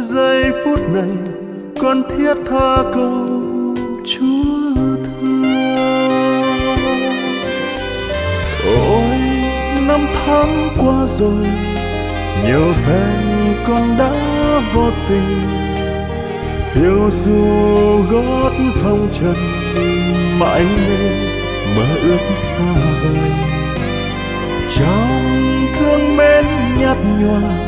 giây phút này con thiết tha cầu chúa thương. Ôi, năm tháng qua rồi nhiều phen con đã vô tình. Phiêu du gót phong trần, mãi mê mơ ước xa vời. Trong thương mến nhạt nhòa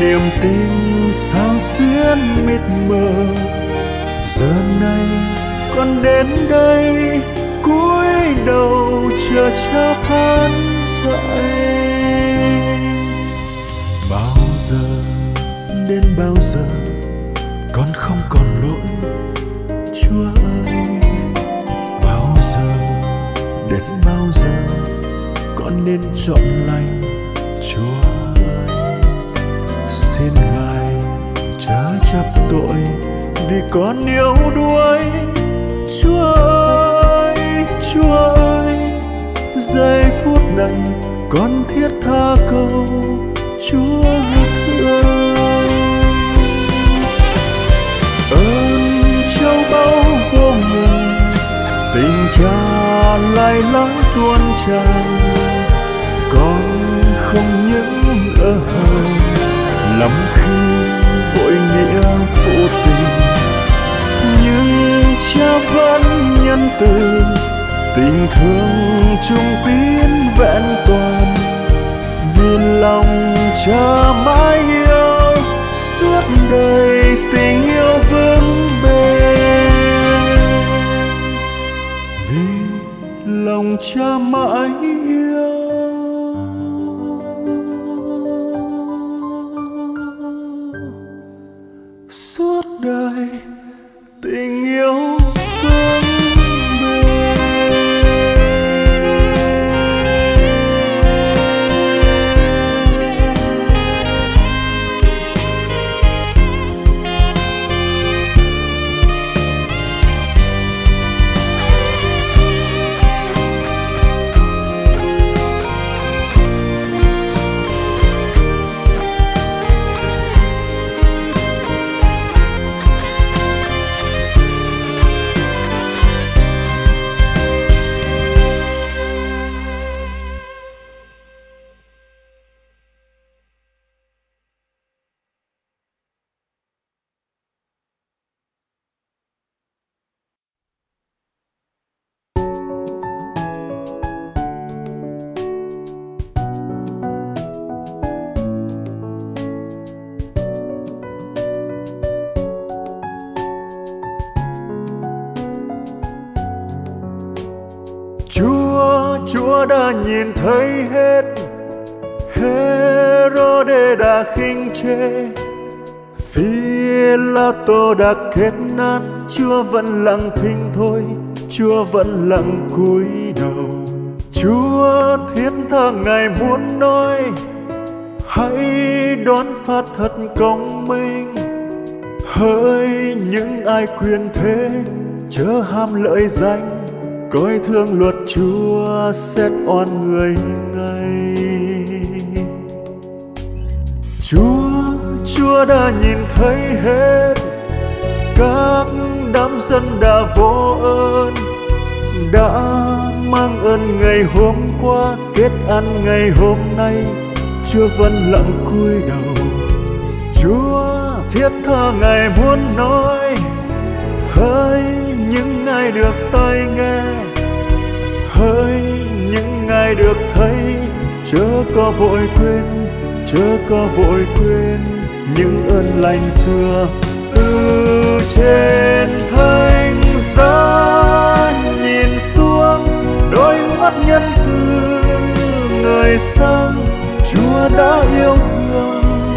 niềm tin sao xuyên mịt mờ. Giờ này con đến đây, cúi đầu chờ cha phán dạy. Bao giờ đến bao giờ, con không còn lỗi chúa ơi. Bao giờ đến bao giờ, con nên chọn lành tội vì con yếu đuối. Chúa ơi chúa ơi giây phút này con thiết tha cầu chúa thương. Ơn châu báu vô ngần, tình cha lại lắng tuôn tràn. Con không những ở hờ, lắm khi phụ tình nhưng cha vẫn nhân từ, tình thương chung tín vẹn toàn. Vì lòng cha mãi yêu, suốt đời tình yêu vững bền. Vì lòng cha mãi chê. Phi la tô đã kết nát Chúa vẫn lặng thinh thôi, Chúa vẫn lặng cúi đầu. Chúa thiết tha Ngài muốn nói Hãy đón phát thật công minh. Hỡi những ai quyền thế, chớ ham lợi danh, coi thương luật chúa xét oan người ngay chúa chúa đã nhìn thấy hết các đám dân đã vô ơn, đã mang ơn ngày hôm qua, kết ăn ngày hôm nay, chúa vẫn lặng cúi đầu. Chúa thiết tha ngài muốn nói, hỡi những ai được tai nghe, hỡi những ai được thấy, chớ có vội quên chớ có vội quên những ơn lành xưa. Từ trên thánh giá nhìn xuống, đôi mắt nhân từ người sang. Chúa đã yêu thương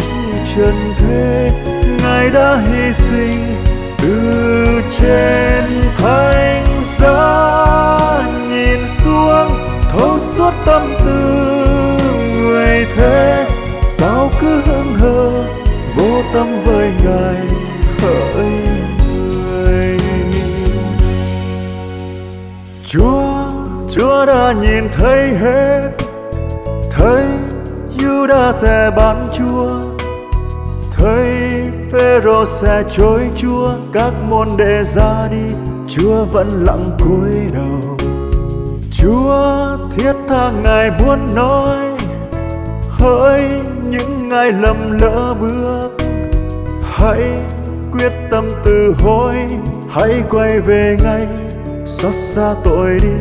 trần thế, ngài đã hy sinh. Từ trên thánh giá nhìn xuống, thấu suốt tâm tư người thế cứ hững hờ vô tâm với ngài, hỡi người. Chúa chúa đã nhìn thấy hết, thấy đã sẽ bán chúa, thấy Phêrô sẽ chối Chúa, các môn đệ ra đi, Chúa vẫn lặng cúi đầu. Chúa thiết tha ngài muốn nói, hỡi những ai lầm lỡ bước. Hãy quyết tâm từ hối, hãy quay về ngay. Xót xa tội đi,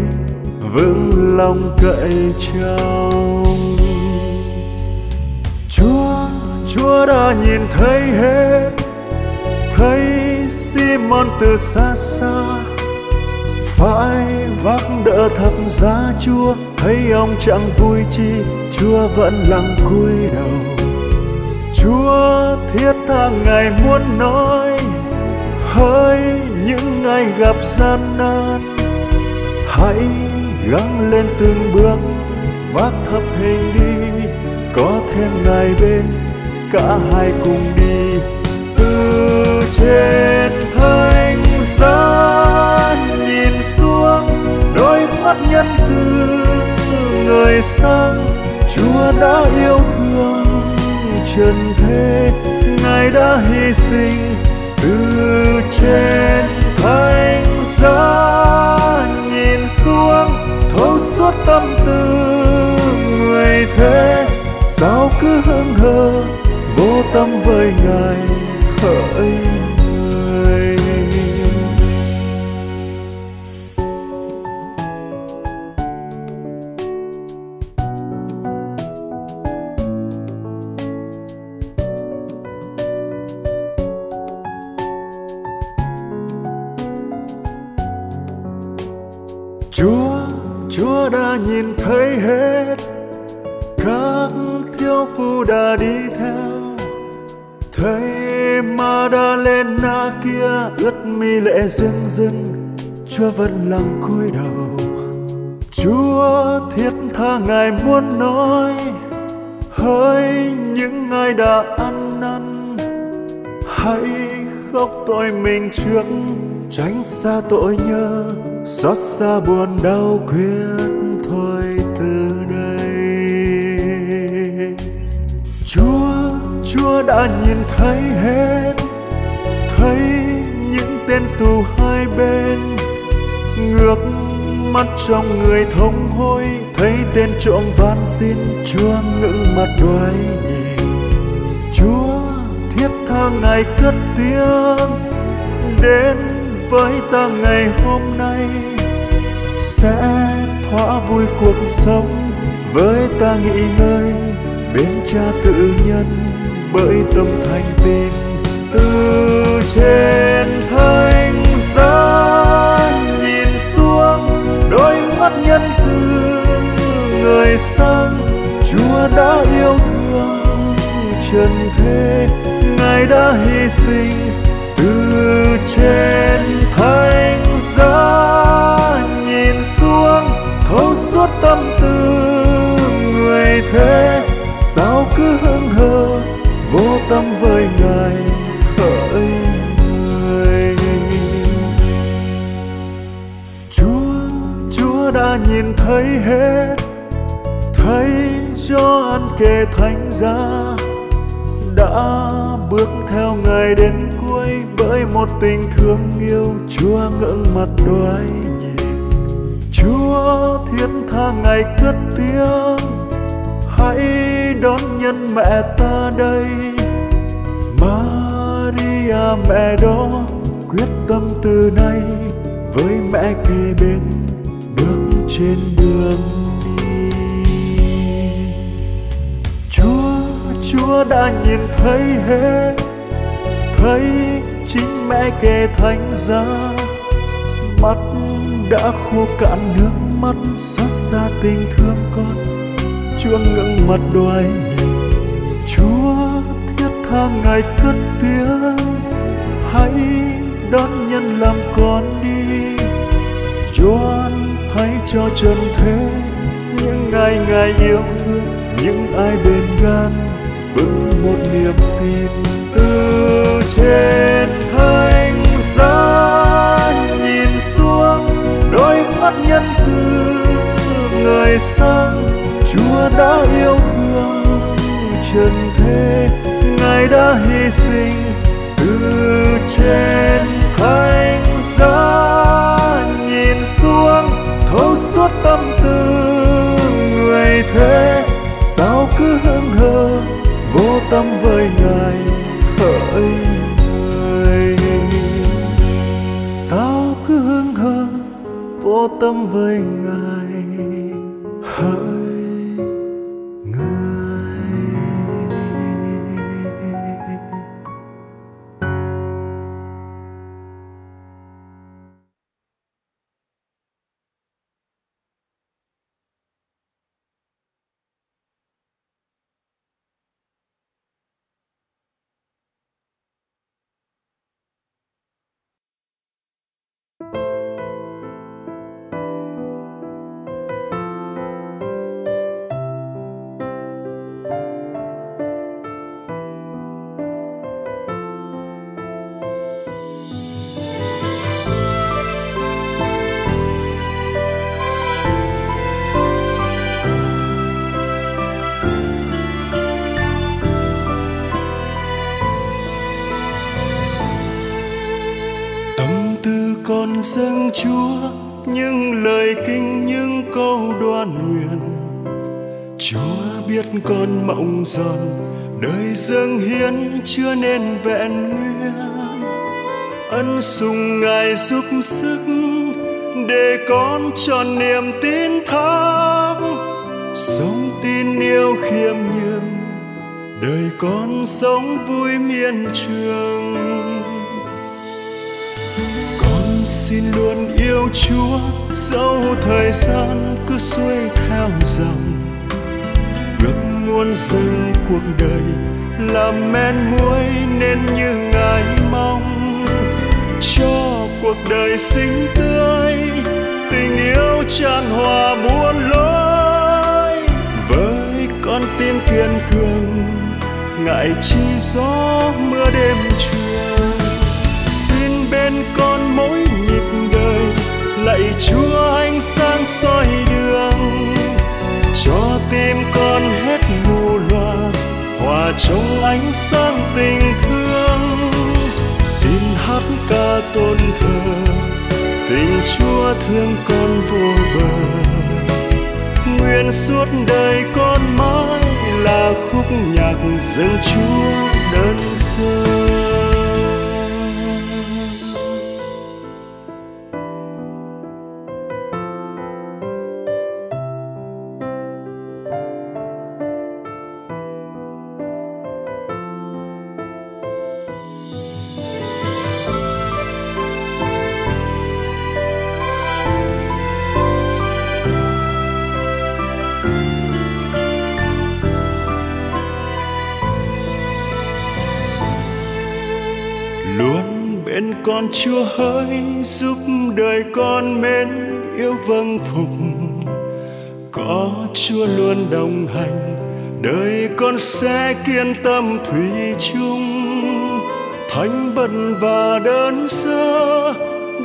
vững lòng cậy trong. Chúa chúa đã nhìn thấy hết. Thấy simon từ xa xa. Phải vác đỡ thập giá chúa, thấy ông chẳng vui chi chúa vẫn lặng cúi đầu. Chúa thiết tha ngài muốn nói, hỡi những ai gặp gian nan, hãy gắng lên từng bước, vác thập hình đi, có thêm ngài bên, cả hai cùng đi. Từ trên thánh giá nhìn xuống, đôi mắt nhân từ người sang chúa đã yêu thương trần thế, ngài đã hy sinh từ trên thánh giá. Nhìn xuống, thấu suốt tâm tư người thế, sao cứ hững hờ, vô tâm với ngài, hỡi dưng chúa vẫn lặng cúi đầu. Chúa thiết tha ngài muốn nói, hỡi những ai đã ăn năn, hãy khóc tội mình trước, tránh xa tội nhớ, xót xa buồn đau quyết thôi từ đây. Chúa chúa đã nhìn thấy hết tên tù hai bên. Ngược mắt trong người thông hôi, thấy tên trộm van xin. Chúa ngưng mặt đoái nhìn. Chúa thiết tha ngài cất tiếng. Đến với ta ngày hôm nay, sẽ thỏa vui cuộc sống với ta nghỉ ngơi bên cha tự nhân, bởi tâm thành tin. Từ trên thánh giá nhìn xuống, đôi mắt nhân từ người sang. Chúa đã yêu thương trần thế, ngài đã hy sinh từ trên thánh giá nhìn xuống. Thấu suốt tâm tư người thế, sao cứ hững hờ vô tâm với người thấy hết, thấy cho ăn kề thánh giá đã bước theo ngài đến cuối bởi một tình thương yêu. Chúa ngưỡng mặt đoái nhìn chúa thiên tha ngài cất tiếng, hãy đón nhân mẹ ta đây. Maria mẹ đó quyết tâm từ nay với mẹ kề bên trên đường đi. Chúa Chúa đã nhìn thấy hết, thấy chính mẹ kề thánh giá. Mắt đã khô cạn, nước mắt xót xa tình thương con. Chúa ngẩng mặt đôi nhìn. Chúa thiết tha ngài cất tiếng. Hãy đón nhân làm con đi. Chúa thay cho trần thế những ngày ngài yêu thương, những ai bền gan vững một niềm tin từ trên thánh giá nhìn xuống, đôi mắt nhân từ người sang. Chúa đã yêu thương trần thế, ngài đã hy sinh từ trên thánh giá suốt tâm tư người thế. Sao cứ hững hờ vô tâm với ngài hỡi người. Sao cứ hững hờ vô tâm với ngài con dâng chúa những lời kinh, những câu đoan nguyện. Chúa biết con mộng dần đời dâng hiến chưa nên vẹn nguyên. Ân sùng ngài giúp sức để con tròn niềm tin thắng sống tin yêu khiêm nhường, đời con sống vui miên trường xin luôn yêu chúa, dẫu thời gian cứ xuôi theo dòng. Ước muốn dâng cuộc đời làm men muối nên như ngài mong. Cho cuộc đời xinh tươi, tình yêu tràn hòa muôn lối. Với con tim kiên cường ngại chi gió mưa đêm trưa con mỗi nhịp đời, lạy chúa ánh sáng soi đường. Cho tim con hết mù loà, hòa trong ánh sáng tình thương. Xin hát ca tôn thờ tình chúa thương con vô bờ. Nguyện suốt đời con mãi là khúc nhạc dâng chúa đơn sơ. Chúa hỡi giúp đời con mến yêu vâng phục có chúa luôn đồng hành, đời con sẽ kiên tâm thủy chung. Thánh bần và đơn sơ,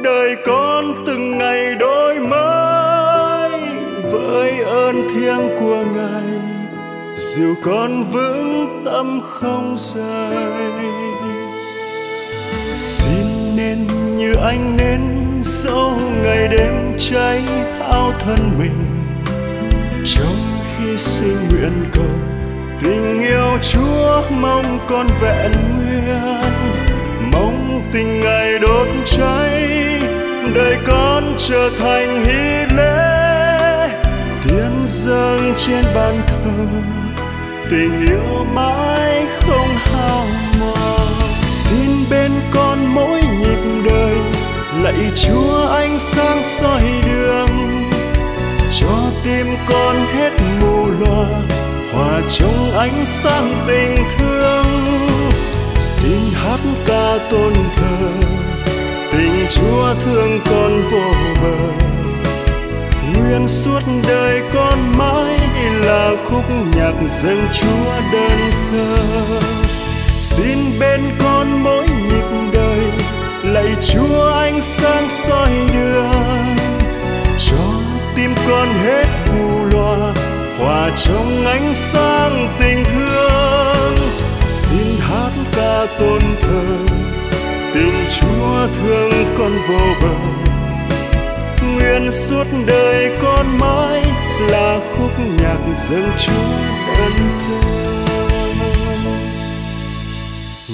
đời con từng ngày đổi mới với ơn thiêng của ngài, dìu con vững tâm không rời. Xin nên như anh nên dẫu ngày đêm cháy hao thân mình. Trong hy sinh nguyện cầu, tình yêu chúa mong con vẹn nguyên. Mong tình ngày đốt cháy đời con trở thành hy lễ tiến dâng trên bàn thờ, tình yêu mãi không hao lạy chúa ánh sáng soi đường, cho tim con hết mù loà hòa trong ánh sáng tình thương. Xin hát ca tôn thờ, tình chúa thương con vô bờ. Nguyện suốt đời con mãi là khúc nhạc dâng chúa đơn sơ. Xin bên con mỗi nhịp đời lạy chúa ánh sáng soi đường, cho tim con hết mù loà hòa trong ánh sáng tình thương. Xin hát ca tôn thờ, tình chúa thương con vô bờ. Nguyện suốt đời con mãi là khúc nhạc dâng chúa ân sơ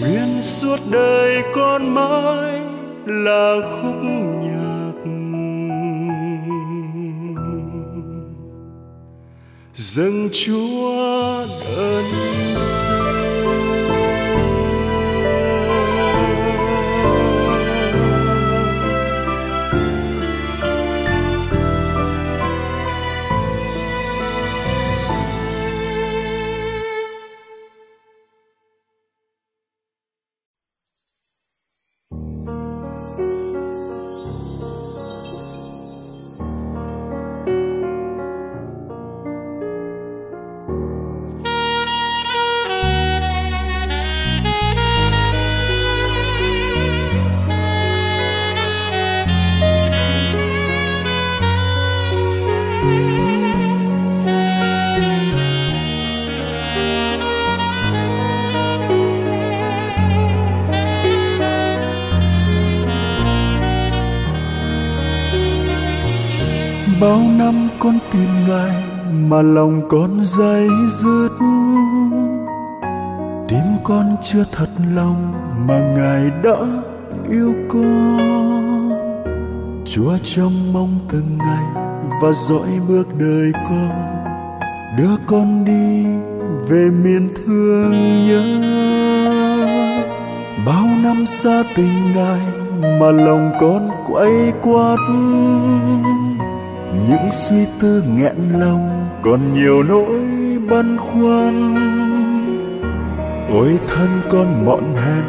nguyện suốt đời con mãi là khúc nhạc. Dâng chúa đơn mà lòng con dây dứt. Tim con chưa thật lòng mà ngài đã yêu con. Chúa trong mong từng ngày và dõi bước đời con. Đưa con đi về miền thương nhớ. Bao năm xa tình ngài mà lòng con quay quát. Những suy tư nghẹn lòng còn nhiều nỗi băn khoăn. Ôi thân con mọn hèn,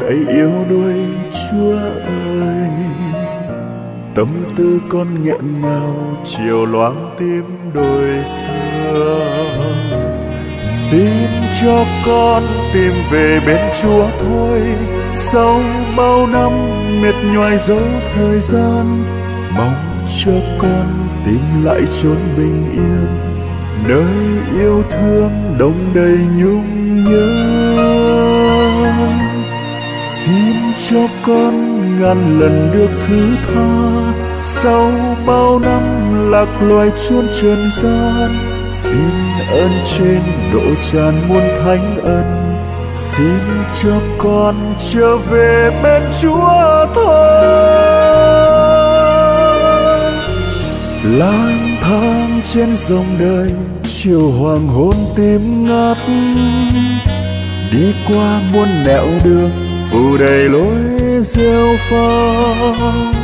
đầy yếu đuối chúa ơi. Tâm tư con nghẹn ngào, chiều loáng tim đôi xưa xin cho con tìm về bên chúa thôi. Sau bao năm mệt nhoài dấu thời gian, mong cho con tìm lại chốn bình yên nơi yêu thương đông đầy nhung nhớ. Xin cho con ngàn lần được thứ tha. Sau bao năm lạc loài chốn trần gian, xin ơn trên độ tràn muôn thánh ân. Xin cho con trở về bên chúa thôi. Lang thang trên dòng đời chiều hoàng hôn tim ngắt đi qua muôn nẻo đường phủ đầy lối rêu phong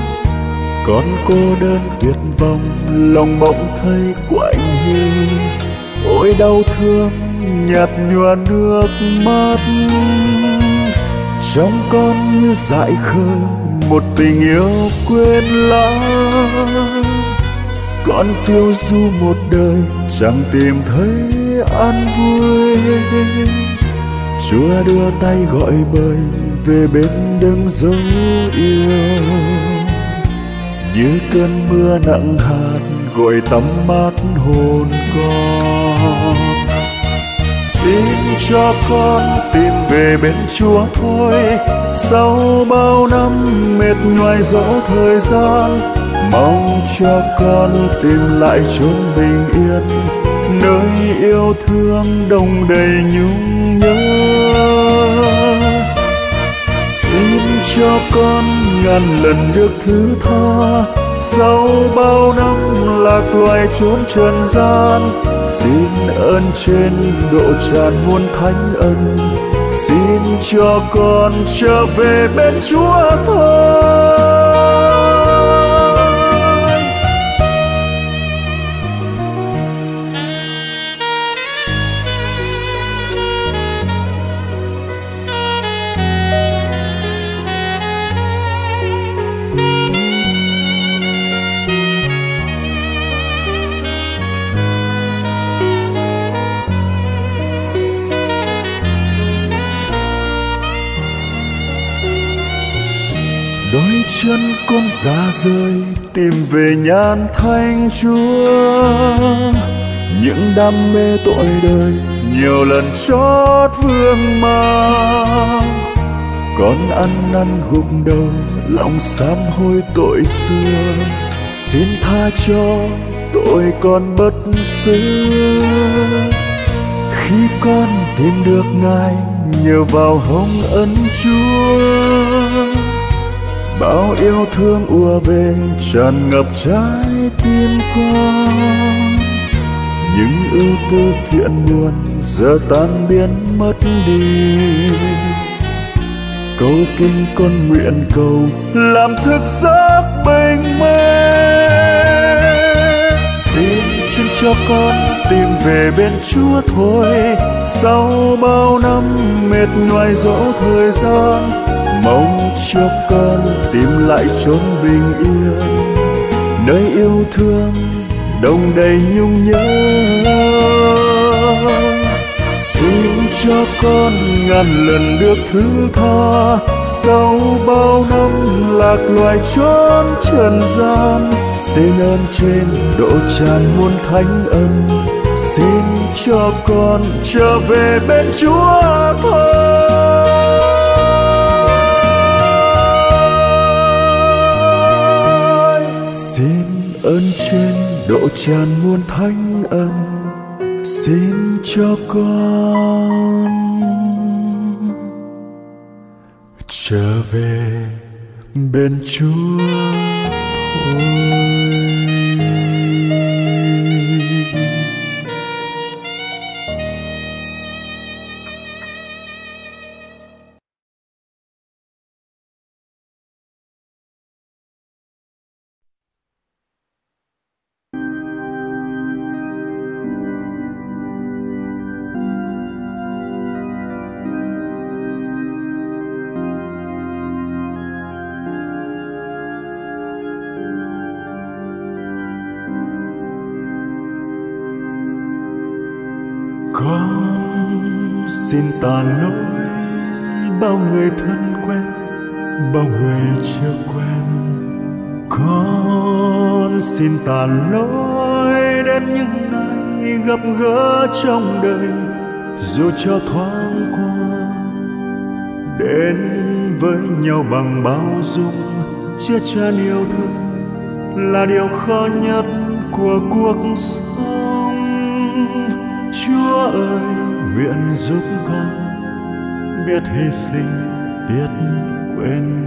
con cô đơn tuyệt vọng, lòng bỗng thấy quạnh hiu ôi đau thương nhạt nhòa nước mắt. Trong con như dại khờ, một tình yêu quên lãng con phiêu du một đời, chẳng tìm thấy an vui. Chúa đưa tay gọi mời, về bên đấng dấu yêu. Như cơn mưa nặng hạt, gội tắm mát hồn con. Xin cho con tìm về bên chúa thôi. Sau bao năm mệt nhoài dẫu thời gian mong cho con tìm lại chốn bình yên, nơi yêu thương đông đầy nhung nhớ. Xin cho con ngàn lần được thứ tha, sau bao năm lạc loài chốn trần gian. Xin ơn trên độ tràn muôn thánh ân, xin cho con trở về bên chúa thôi. Con ra rơi tìm về nhan thanh chúa. Những đam mê tội đời nhiều lần chót vương mang. Con ăn năn gục đầu, lòng sám hối tội xưa. Xin tha cho tội con bất xứ. Khi con tìm được ngài, nhờ vào hồng ân chúa bao yêu thương ùa về, tràn ngập trái tim con. Những ưu tư thiện nguồn giờ tan biến mất đi. Câu kinh con nguyện cầu làm thực giấc bình minh xin xin cho con tìm về bên chúa thôi. Sau bao năm mệt nhoài dẫu thời gian mong cho con tìm lại chốn bình yên. Nơi yêu thương đông đầy nhung nhớ. Xin cho con ngàn lần được thứ tha. Sau bao năm lạc loài chốn trần gian, xin ơn trên độ tràn muôn thánh ân. Xin cho con trở về bên chúa thôi. Ơn trên độ tràn muôn thánh ân xin cho con trở về bên chúa Ôi. bao dung chứa chan yêu thương, là điều khó nhất của cuộc sống. Chúa ơi, nguyện giúp con biết hy sinh, biết quên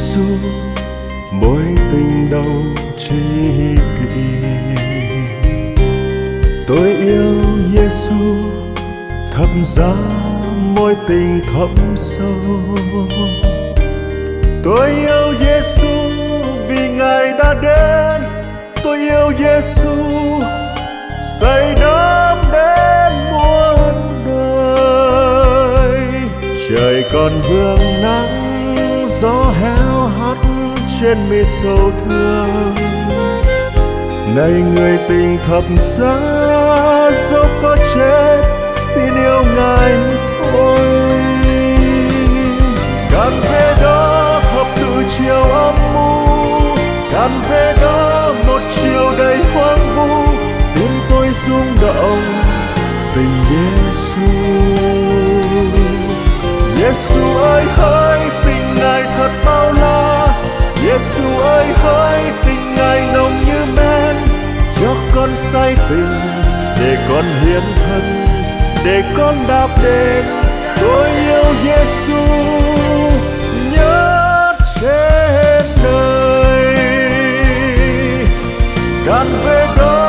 Giêsu mối tình đau tri kỷ. Tôi yêu Giêsu thập giá mối tình thẫm sâu. Tôi yêu Giêsu vì ngài đã đến. Tôi yêu Giêsu say đắm đến muôn đời. Trời còn vương nắng, gió hè trên mi sầu thương. Này người tình thập giá, dẫu có chết, xin yêu ngài thôi. Cạn về đó thập tự chiều âm mưu cạn về đó một chiều đầy hoang vu. Tim tôi rung động, tình Giêsu Giêsu ơi, hỡi, tình ngài thật bao la. Giêsu ơi, hỡi tình ngài nồng như men. Cho con say tình, để con hiến thân, để con đạp đền. Tôi yêu Giêsu nhất trên đời. Cần về đó.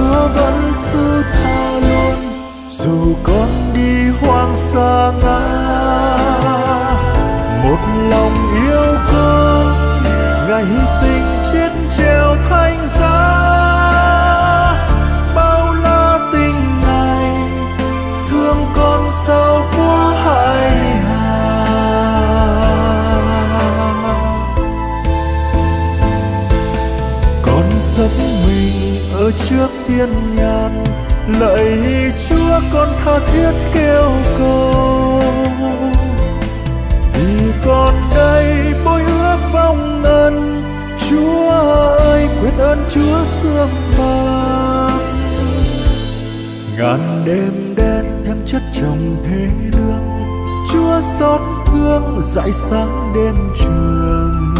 Hứa vẫn thứ tha luôn, dù con đi hoang xa ngã. Một lòng yêu con ngài hy sinh trước tiên nhàn, lạy chúa con tha thiết kêu cầu. Vì con đây bôi ước vong ân, chúa ơi, quyết ơn chúa thương ban ngàn đêm đen thêm chất chồng thế lương, chúa xót thương dạy sáng đêm trường.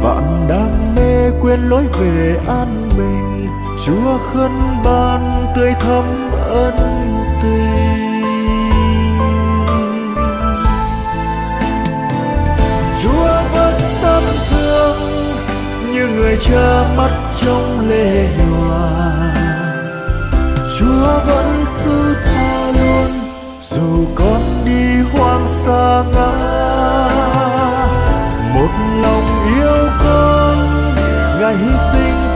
Vạn đam mê quên lối về an mình. Chúa khấn ban tươi thắm ân tình. Chúa vẫn rất thương như người cha mắt trong lệ nhòa. Chúa vẫn cứ tha luôn dù con đi hoang xa ngã. Một lòng yêu con, ngài hy sinh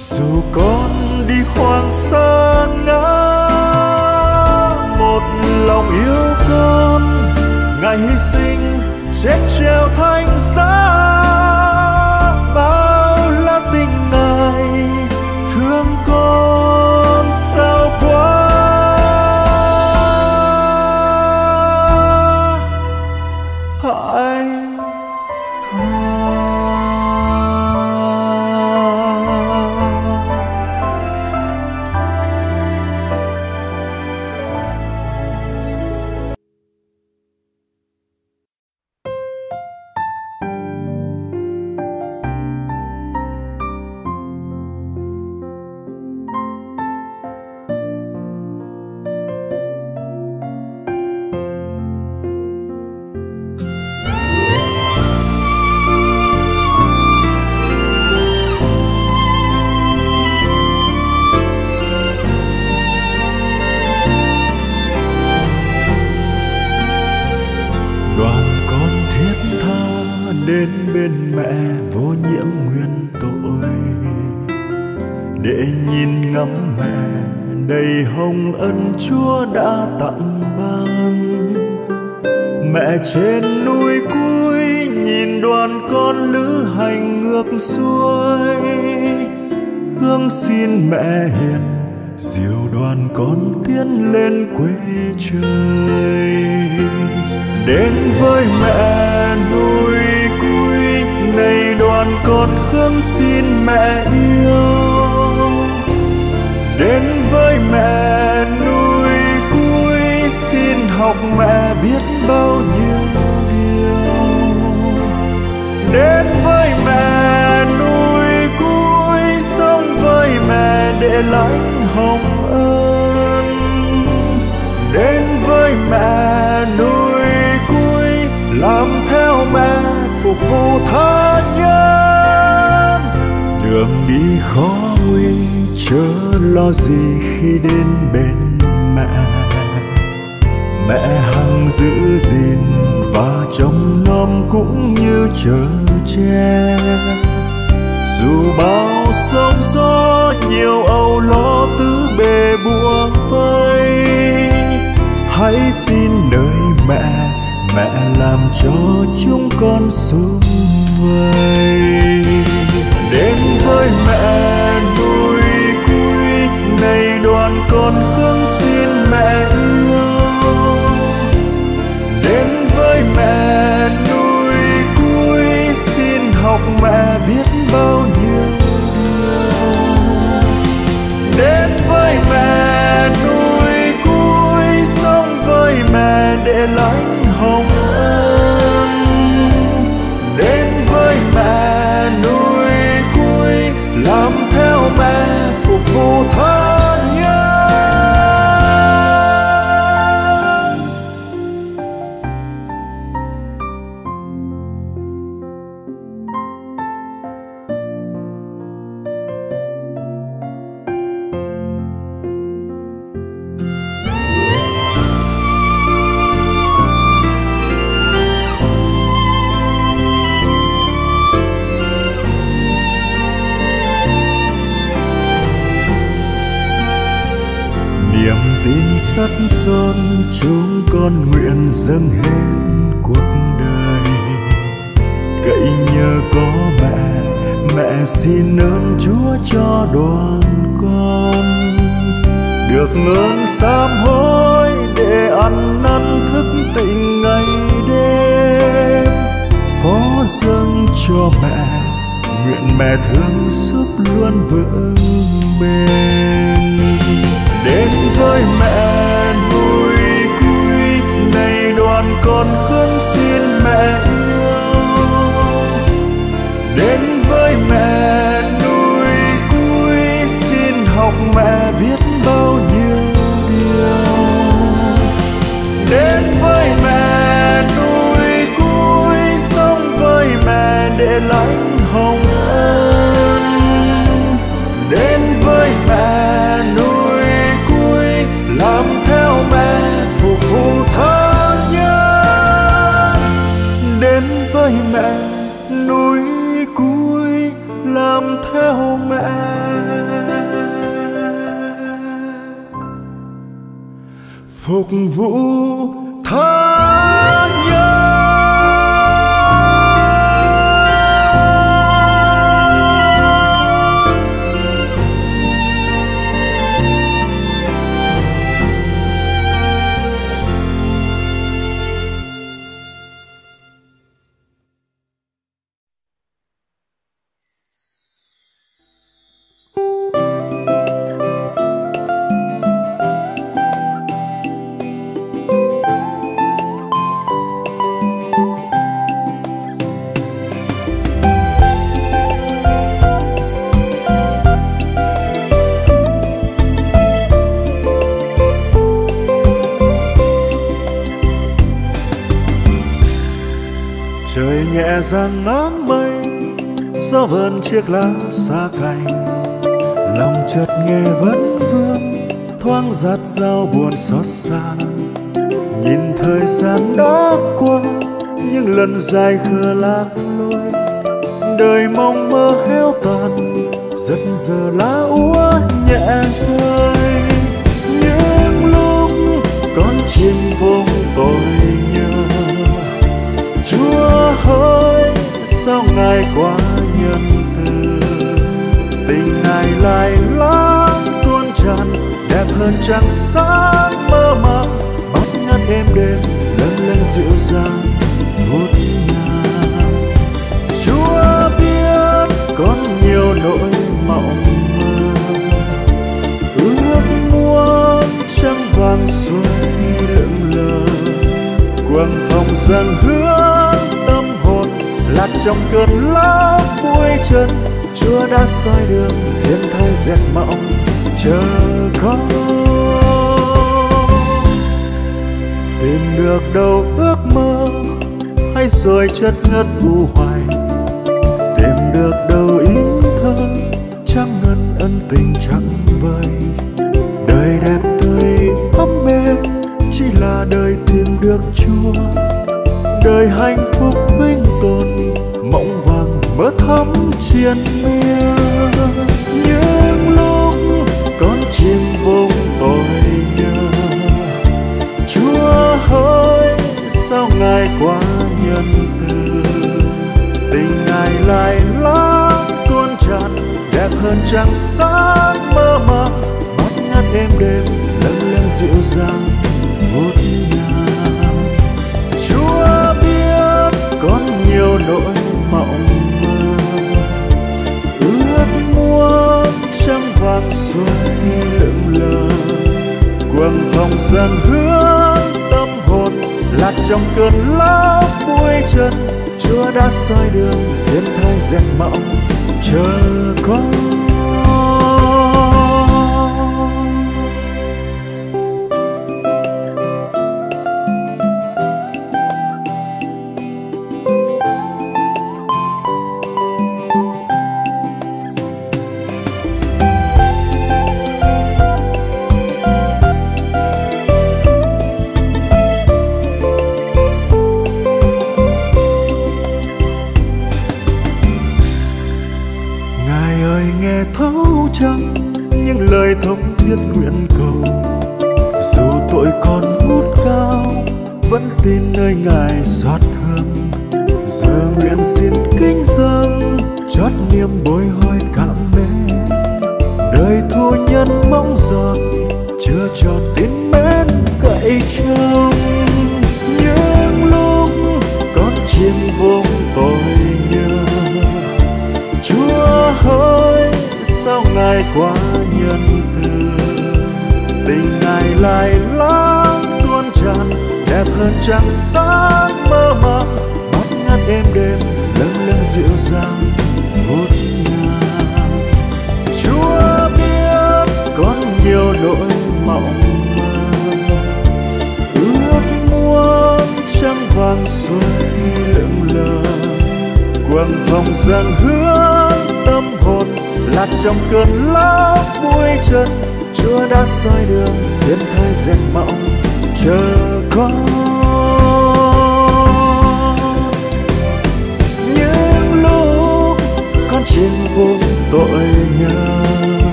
dù con đi hoang xa ngã, một lòng yêu con, ngày hy sinh chết treo thanh giá sắt son chúng con nguyện dâng hết cuộc đời. Cậy nhờ có mẹ mẹ xin ơn chúa cho đoàn con. Được ơn sám hối để ăn năn thức tỉnh ngày đêm. Phó dâng cho mẹ, nguyện mẹ thương giúp luôn vững bền đến với mẹ núi cui này đoàn con khấn xin mẹ yêu. Đến với mẹ vũ. Xót xa. Nhìn thời gian đã qua, những lần dài khờ lạc lối đời mong mơ héo tàn giật giờ lá úa nhẹ rơi. Những lúc con chim vùng tôi nhớ. Chúa hỡi sao ngài quá nhân từ? Tình ngài lại lắm tuôn tràn, đẹp hơn trăng sáng mơ màng bắt ngát êm đêm, lâng lâng dịu dàng, ngút ngàn. Chúa biết con nhiều nỗi mộng mơ, ước muốn trăng vàng xuôi lượn lờ. Quầng phòng dần hướng tâm hồn lạc trong cơn lốc cuối chân. Chúa đã soi đường, thiên thai dệt mộng, chờ con. Tìm được đâu ước mơ, hay rồi chất ngất u hoài. Tìm được đâu ý thơ chẳng ngân ân tình chẳng vơi đời đẹp tươi ấm êm chỉ là đời tìm được chúa. Đời hạnh phúc vinh tồn, mộng vàng mơ thắm triền miên. Nhân từ. Tình ngài lại lắm tuôn tràn, đẹp hơn trăng sáng mơ màng mắt ngát êm đêm, lâng lâng dịu dàng ngút ngàn chúa biết con nhiều nỗi mộng mơ. Ước muốn trăng vàng xuôi lững lờ. Quầng hồng dần hướng tâm hồn, lạc trong cơn lốc cuối chân chúa đã soi đường thiên thai dẹp mộng chờ con.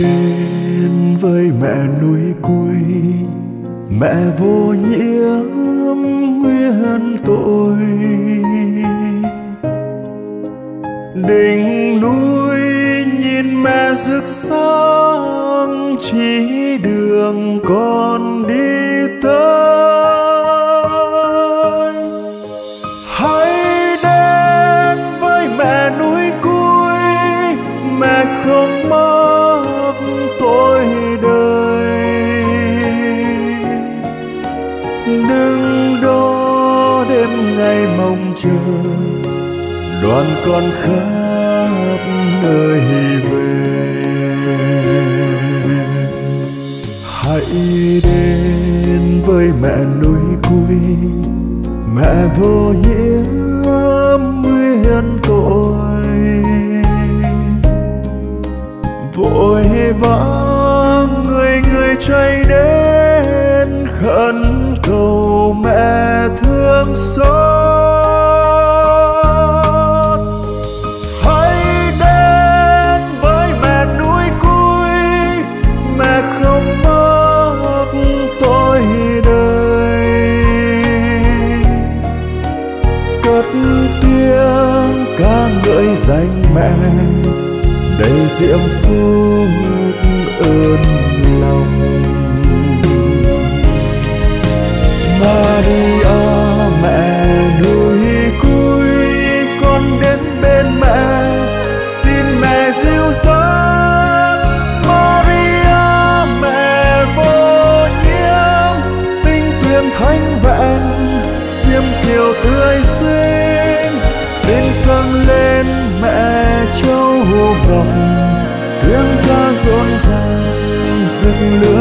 đến với mẹ núi cuối. Mẹ vô nhiễm nguyên tội. Đỉnh núi nhìn mẹ rực sáng, chỉ đường con còn khắp nơi về. Hãy đến với mẹ núi cuối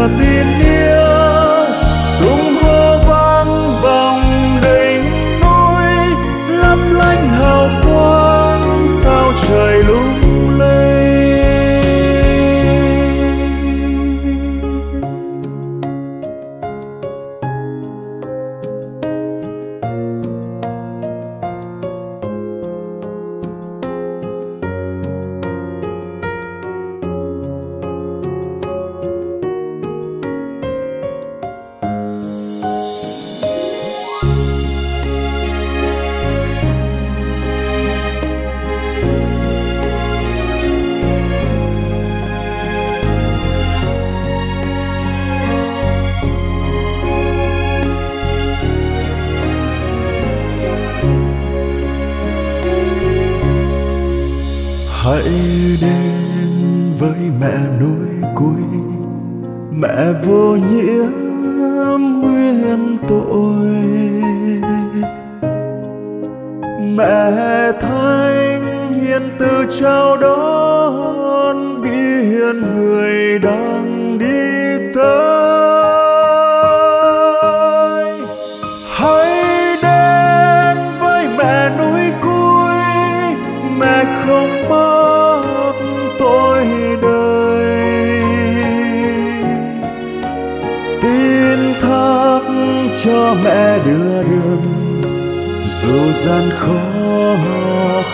I Latino.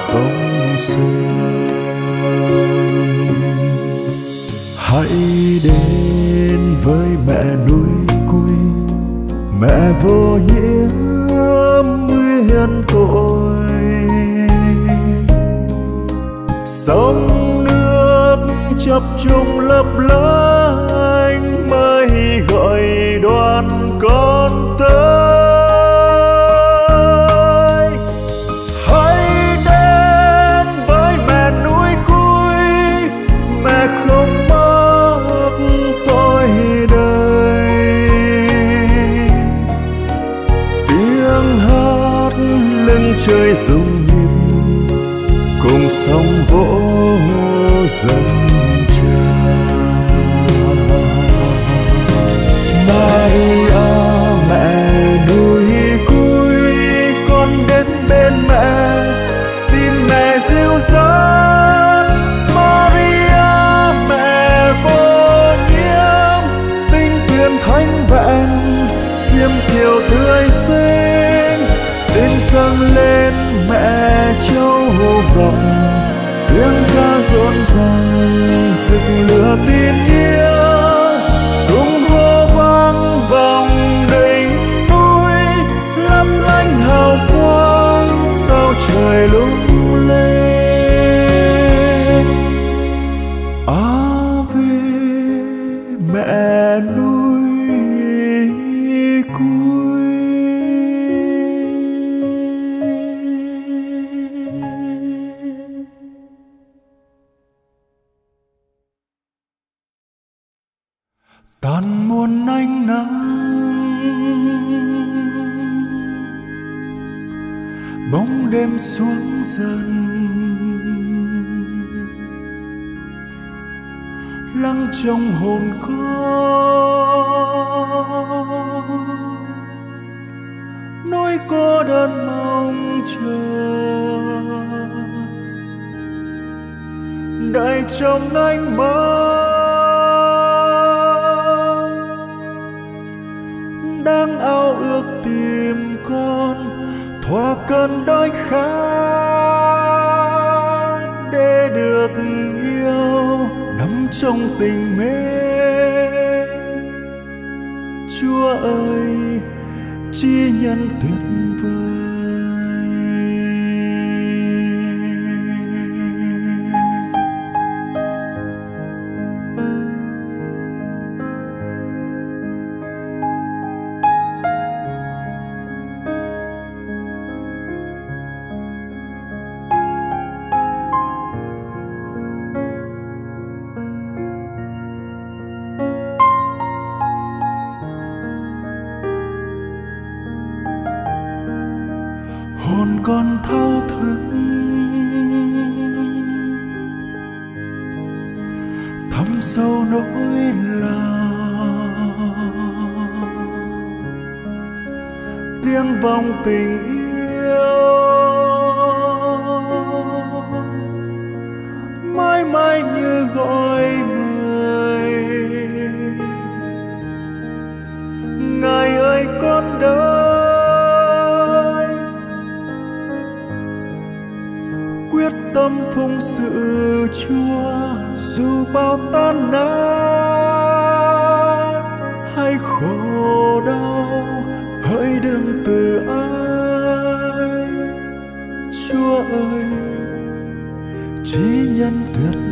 không sơn hãy đến với mẹ núi cuối, mẹ vô nhiễm nguyên tội. Sông nước chập trùng lấp lánh, mây gọi đoàn con canção gian rực lửa tin không sự chúa, dù bao tan nát, hay khổ đau, hỡi đừng từ ai. Chúa ơi trí nhân tuyệt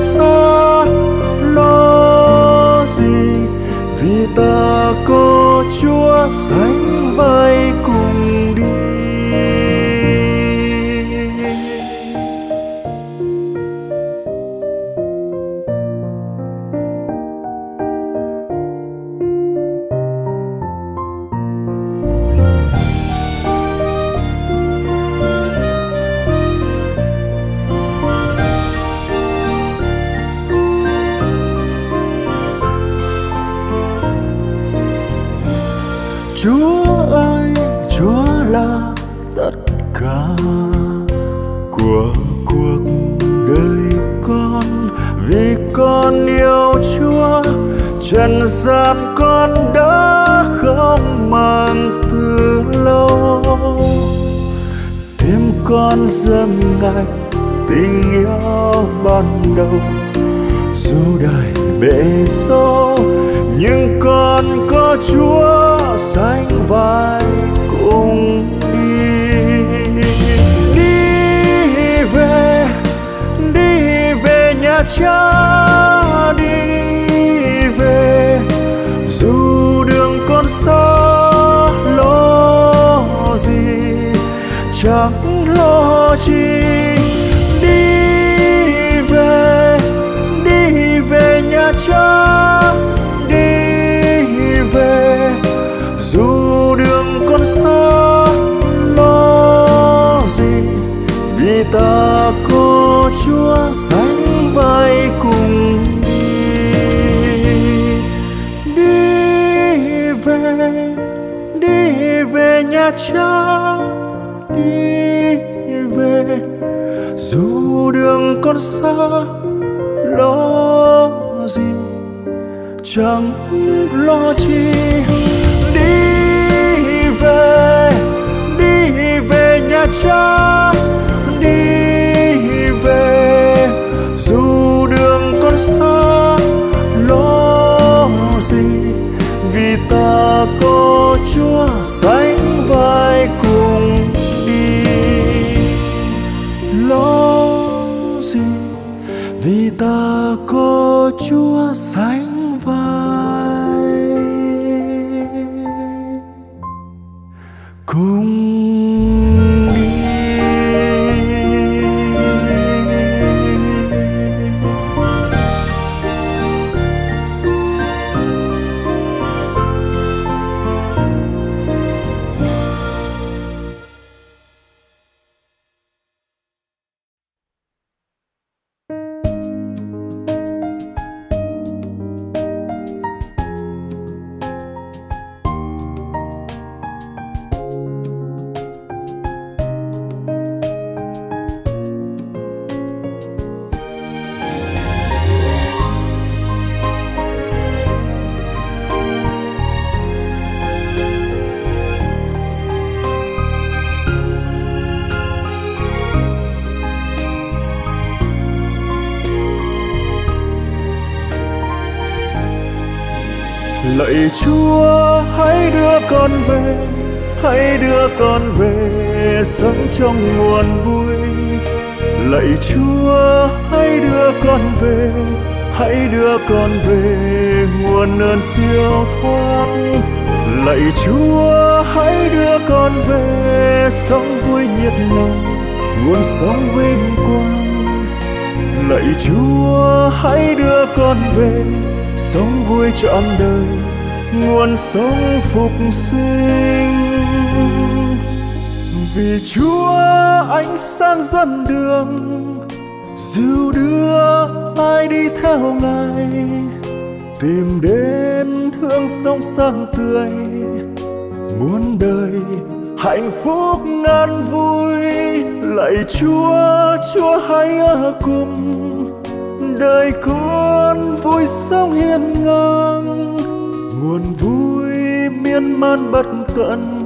xa lo gì? Vì ta có chúa sánh vai cùng chúa, hãy đưa con về, hãy đưa con về nguồn ơn siêu thoát. Lạy chúa, hãy đưa con về sống vui nhiệt nồng nguồn sống vinh quang. Lạy chúa, hãy đưa con về sống vui trọn đời, nguồn sống phục sinh. Vì chúa, ánh sáng dẫn đường dìu đưa ai đi theo ngài, tìm đến hương sông sang tươi. Muôn đời hạnh phúc ngàn vui, lạy chúa chúa hãy ở cùng. Đời con vui sống hiên ngang, nguồn vui miên man bất tận.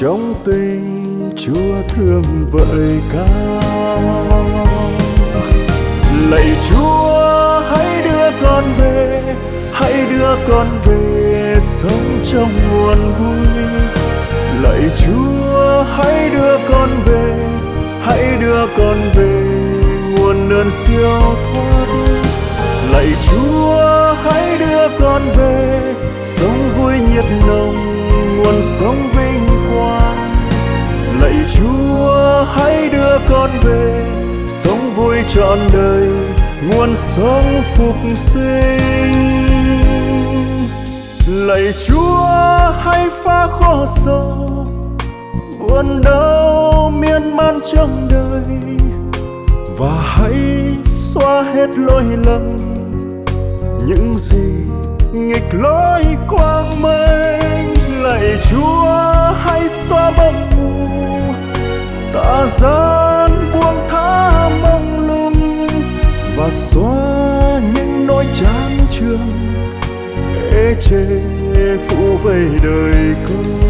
Trong tình chúa thương vợi cao lạy chúa, hãy đưa con về, hãy đưa con về sống trong nguồn vui. Lạy chúa, hãy đưa con về, hãy đưa con về nguồn ơn siêu thoát. Lạy chúa, hãy đưa con về, sống vui nhiệt nồng, nguồn sống vinh quang. Lạy chúa, hãy đưa con về sống vui trọn đời, nguồn sống phục sinh lạy chúa, hãy phá khổ sầu buồn đau miên man trong đời và hãy xóa hết lỗi lầm, những gì nghịch lối quang minh. lạy chúa, hãy xóa bóng mù, ta ra và xóa những nỗi chán trường ê chê phủ về đời con.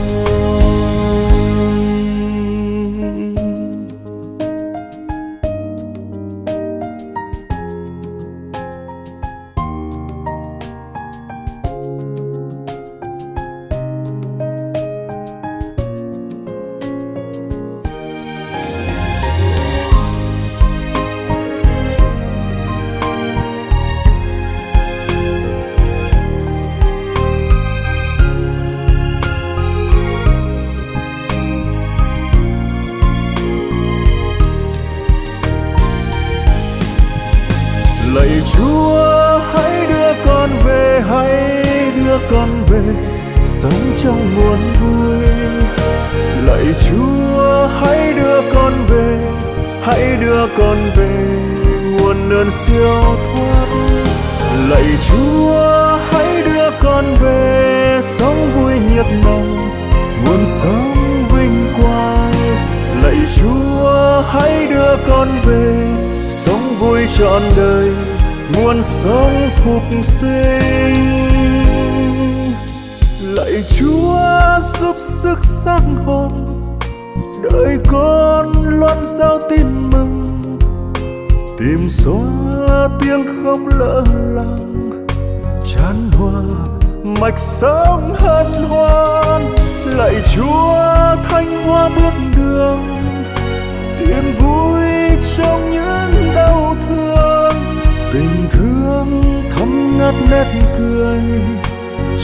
Ngất nét cười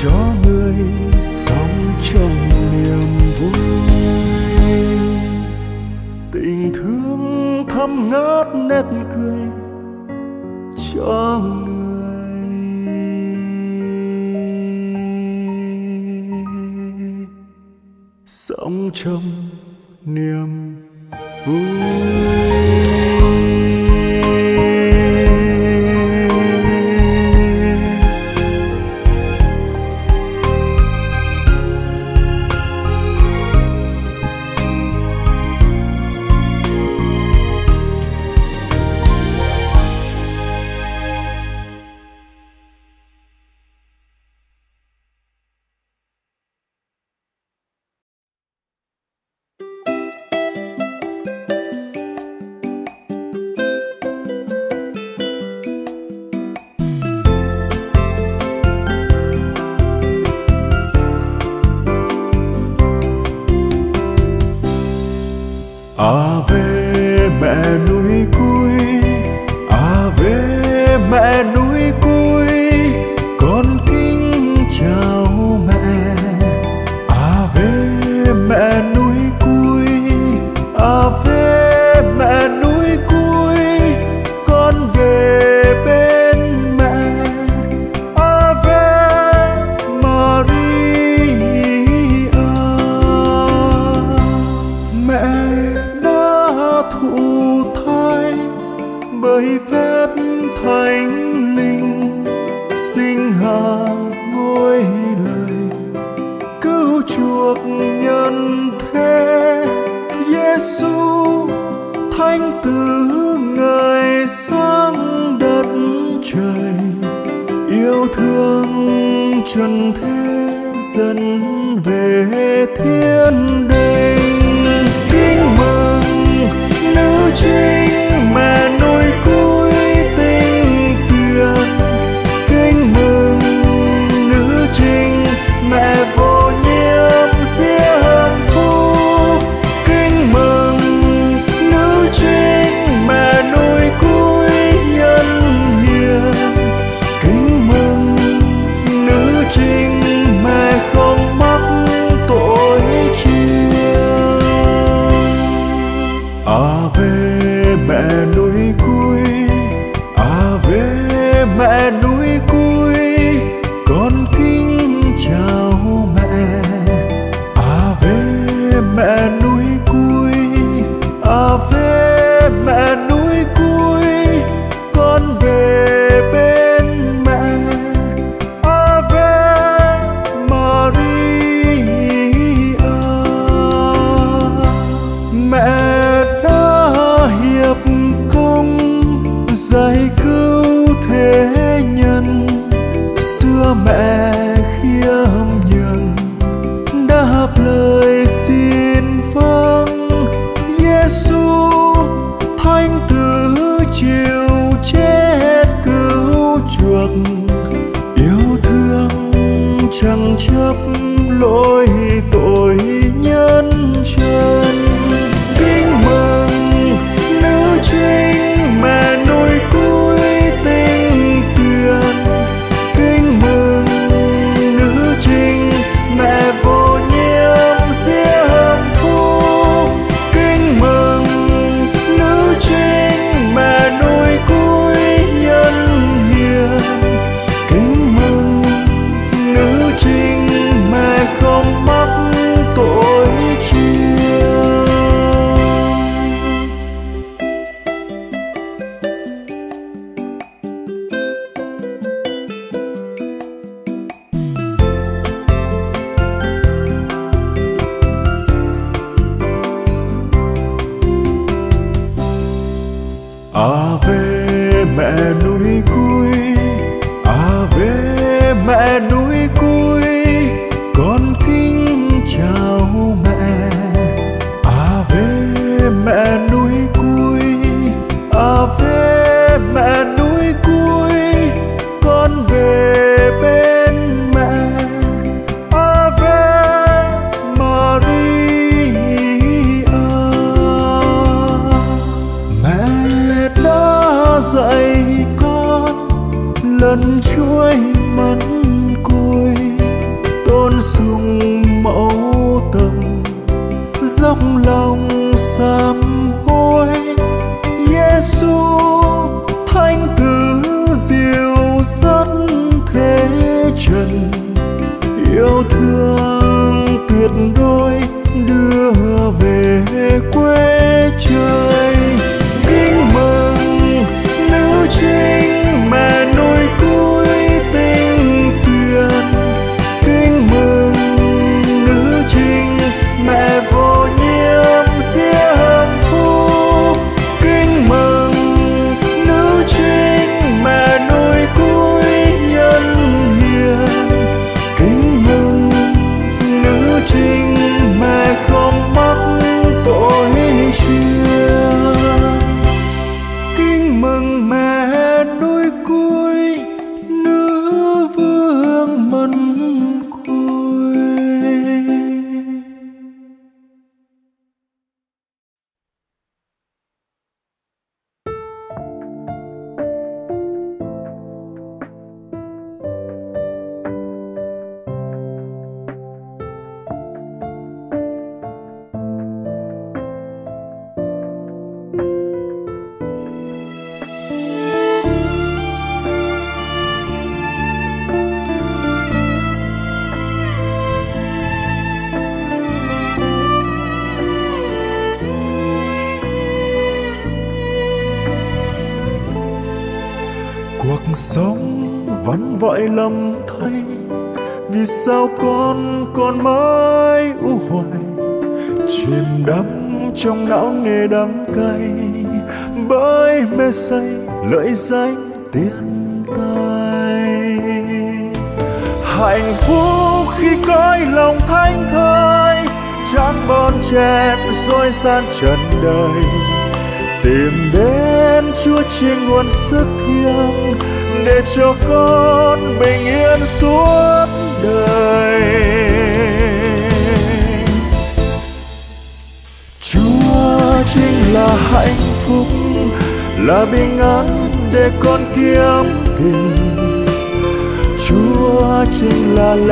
cho người sống trong niềm vui. Tình thương thắm ngát nét cười cho người sống trong niềm vui.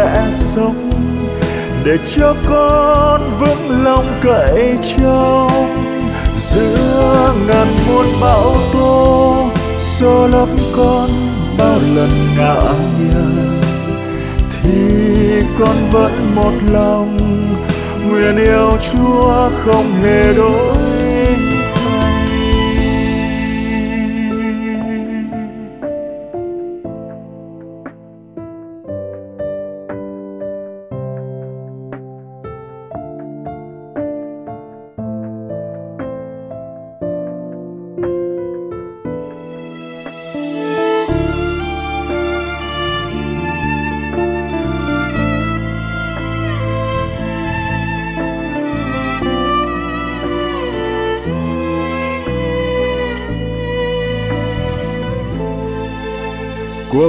Lẽ sống để cho con vững lòng cậy trông giữa ngàn muôn bão tố do lấp con bao lần ngã nghiêng thì con vẫn một lòng, nguyện yêu chúa không hề đổi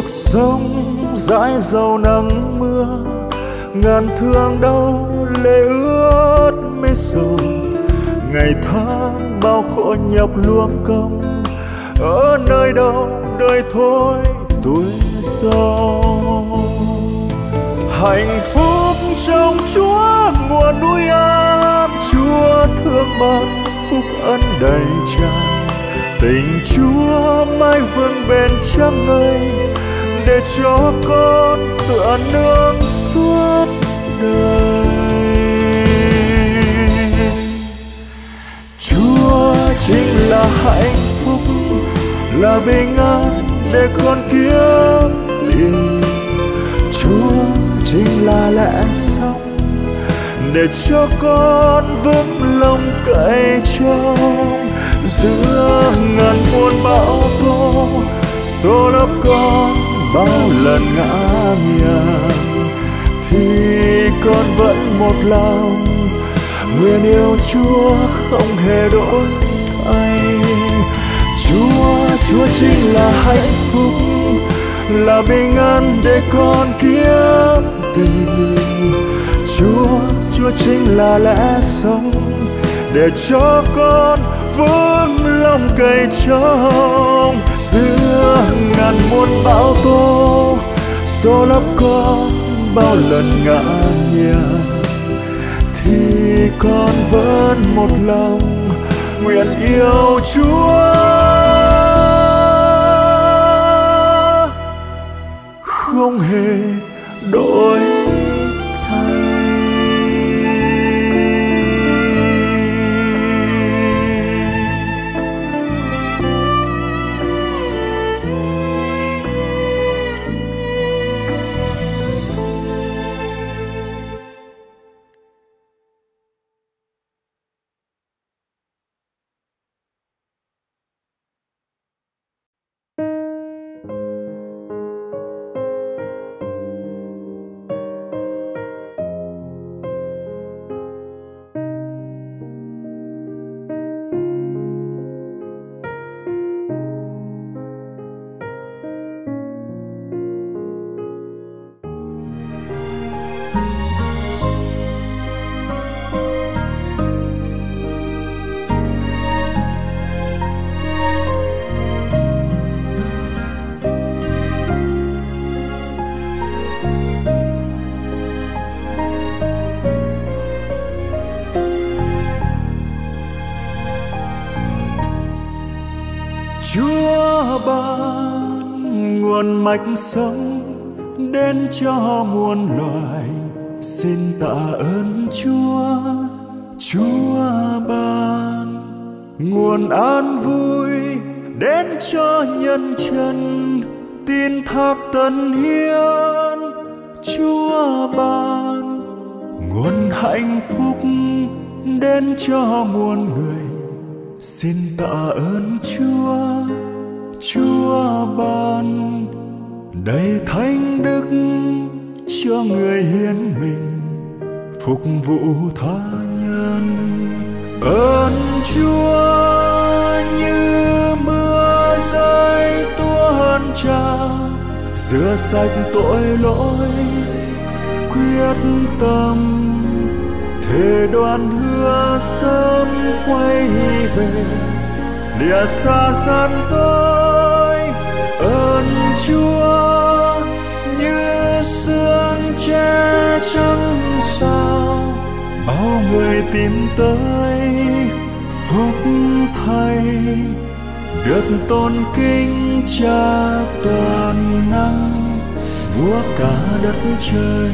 cuộc sống dãi dầu nắng mưa, ngàn thương đau lệ ướt mê sầu. Ngày tháng bao khổ nhọc luông công ở nơi đâu đời thôi tuổi sâu hạnh phúc trong chúa, mùa núi an, chúa thương ban, phúc ân đầy tràn. Tình chúa mãi vương bền trăm ngày để cho con tựa nương suốt đời. Chúa chính là hạnh phúc, là bình an để con kiếm tìm chúa chính là lẽ sống, để cho con vững lòng cậy trong giữa ngàn muôn bão tố, số lớp con bao lần ngã nghiêng thì con vẫn một lòng. Nguyện yêu chúa không hề đổi thay. Chúa chúa chính là hạnh phúc, là bình an để con kiếm tìm chúa chúa chính là lẽ sống, để cho con vững lòng cậy trông giữa ngàn muôn bão tố, số lấp con bao lần ngã nghiêng thì con vẫn một lòng nguyện yêu chúa. Không hề đổi mạch sống đến cho muôn loài. Xin tạ ơn chúa chúa ban. Nguồn an vui đến cho nhân chân. Tin thác tân hiến, chúa ban. Nguồn hạnh phúc đến cho muôn người. Xin tạ ơn chúa chúa ban đầy thánh đức cho người hiến mình, phục vụ tha nhân. Ơn chúa như mưa rơi tuôn trào rửa sạch tội lỗi, quyết tâm. Thề đoàn hứa sớm quay về, lìa xa gian dối ơn chúa như sương che trắng sao, bao người tìm tới phúc thay. Được tôn kính cha toàn năng, vua cả đất trời.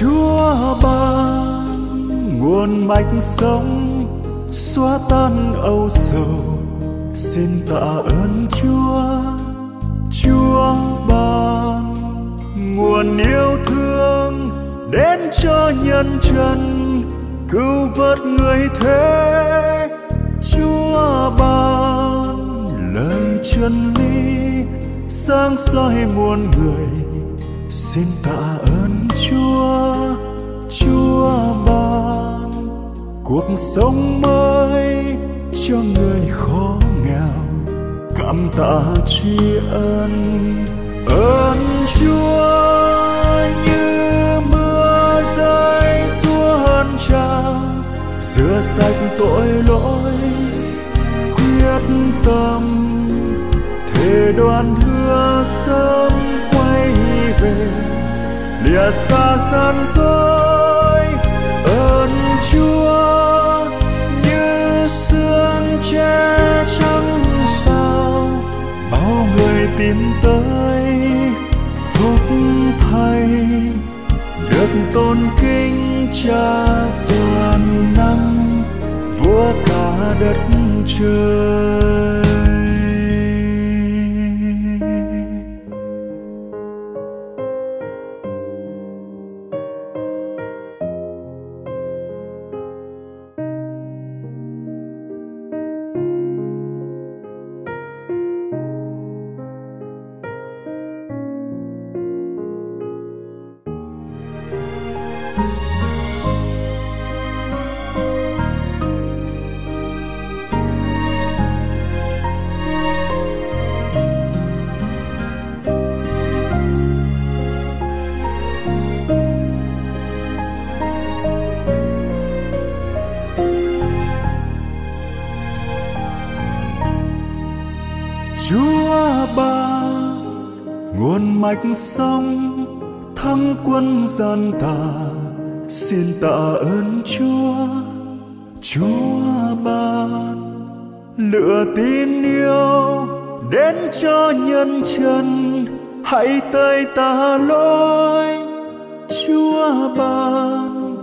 Chúa ban nguồn mạch sống, xóa tan âu sầu xin tạ ơn chúa chúa ban nguồn yêu thương đến cho nhân trần cứu vớt người thế. Chúa ban lời chân lý, sáng soi muôn người. Xin tạ ơn chúa chúa ban cuộc sống mới cho người khó cảm tạ tri ân ơn chúa, như mưa rơi tuôn trào rửa sạch tội lỗi, quyết tâm, thề đoàn hứa sớm quay về, lìa xa gian dối. Ơn chúa, như sương che tìm tới phúc thay được tôn kính cha toàn năng vua cả đất trời. Chúa ban, lửa tin yêu đến cho nhân chân. Hãy tơi ta lối Chúa ban.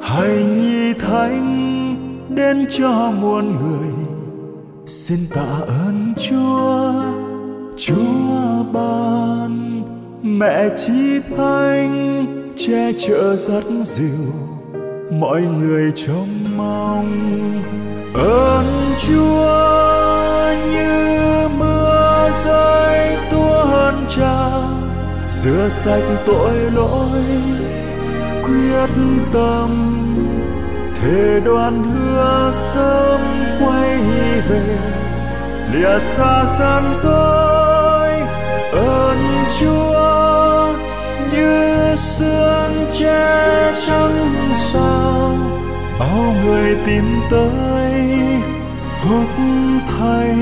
Hãy nhi thánh đến cho muôn người. Xin tạ ơn Chúa Chúa ban. Mẹ chi thánh che chở rất dịu mọi người trong mong ơn Chúa như mưa rơi tuôn trào rửa sạch tội lỗi, quyết tâm thề đoàn hứa sớm quay về. Lìa xa gian dối, ơn chúa như sương che trắng sao bao người tìm tới phúc thay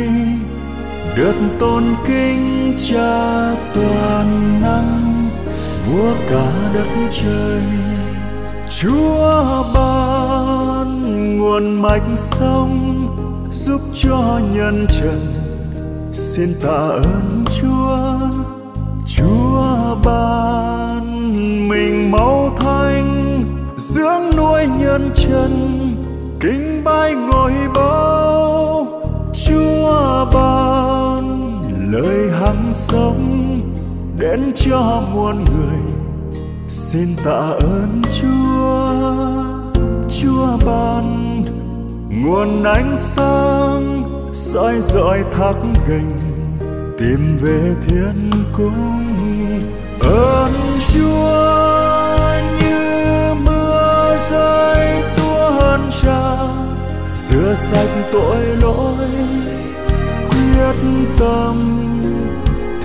được tôn kính cha toàn năng, vua cả đất trời. Chúa ban nguồn mạch sông giúp cho nhân trần. Xin tạ ơn Chúa. Chúa ban mình máu nhân chân, kính bái ngồi bao Chúa ban. Lời hằng sống đến cho muôn người, xin tạ ơn chúa. Chúa ban, nguồn ánh sáng soi dọi thác gành, tìm về thiên cung. Ơn chúa ai tua hơn cha, rửa sạch tội lỗi, quyết tâm,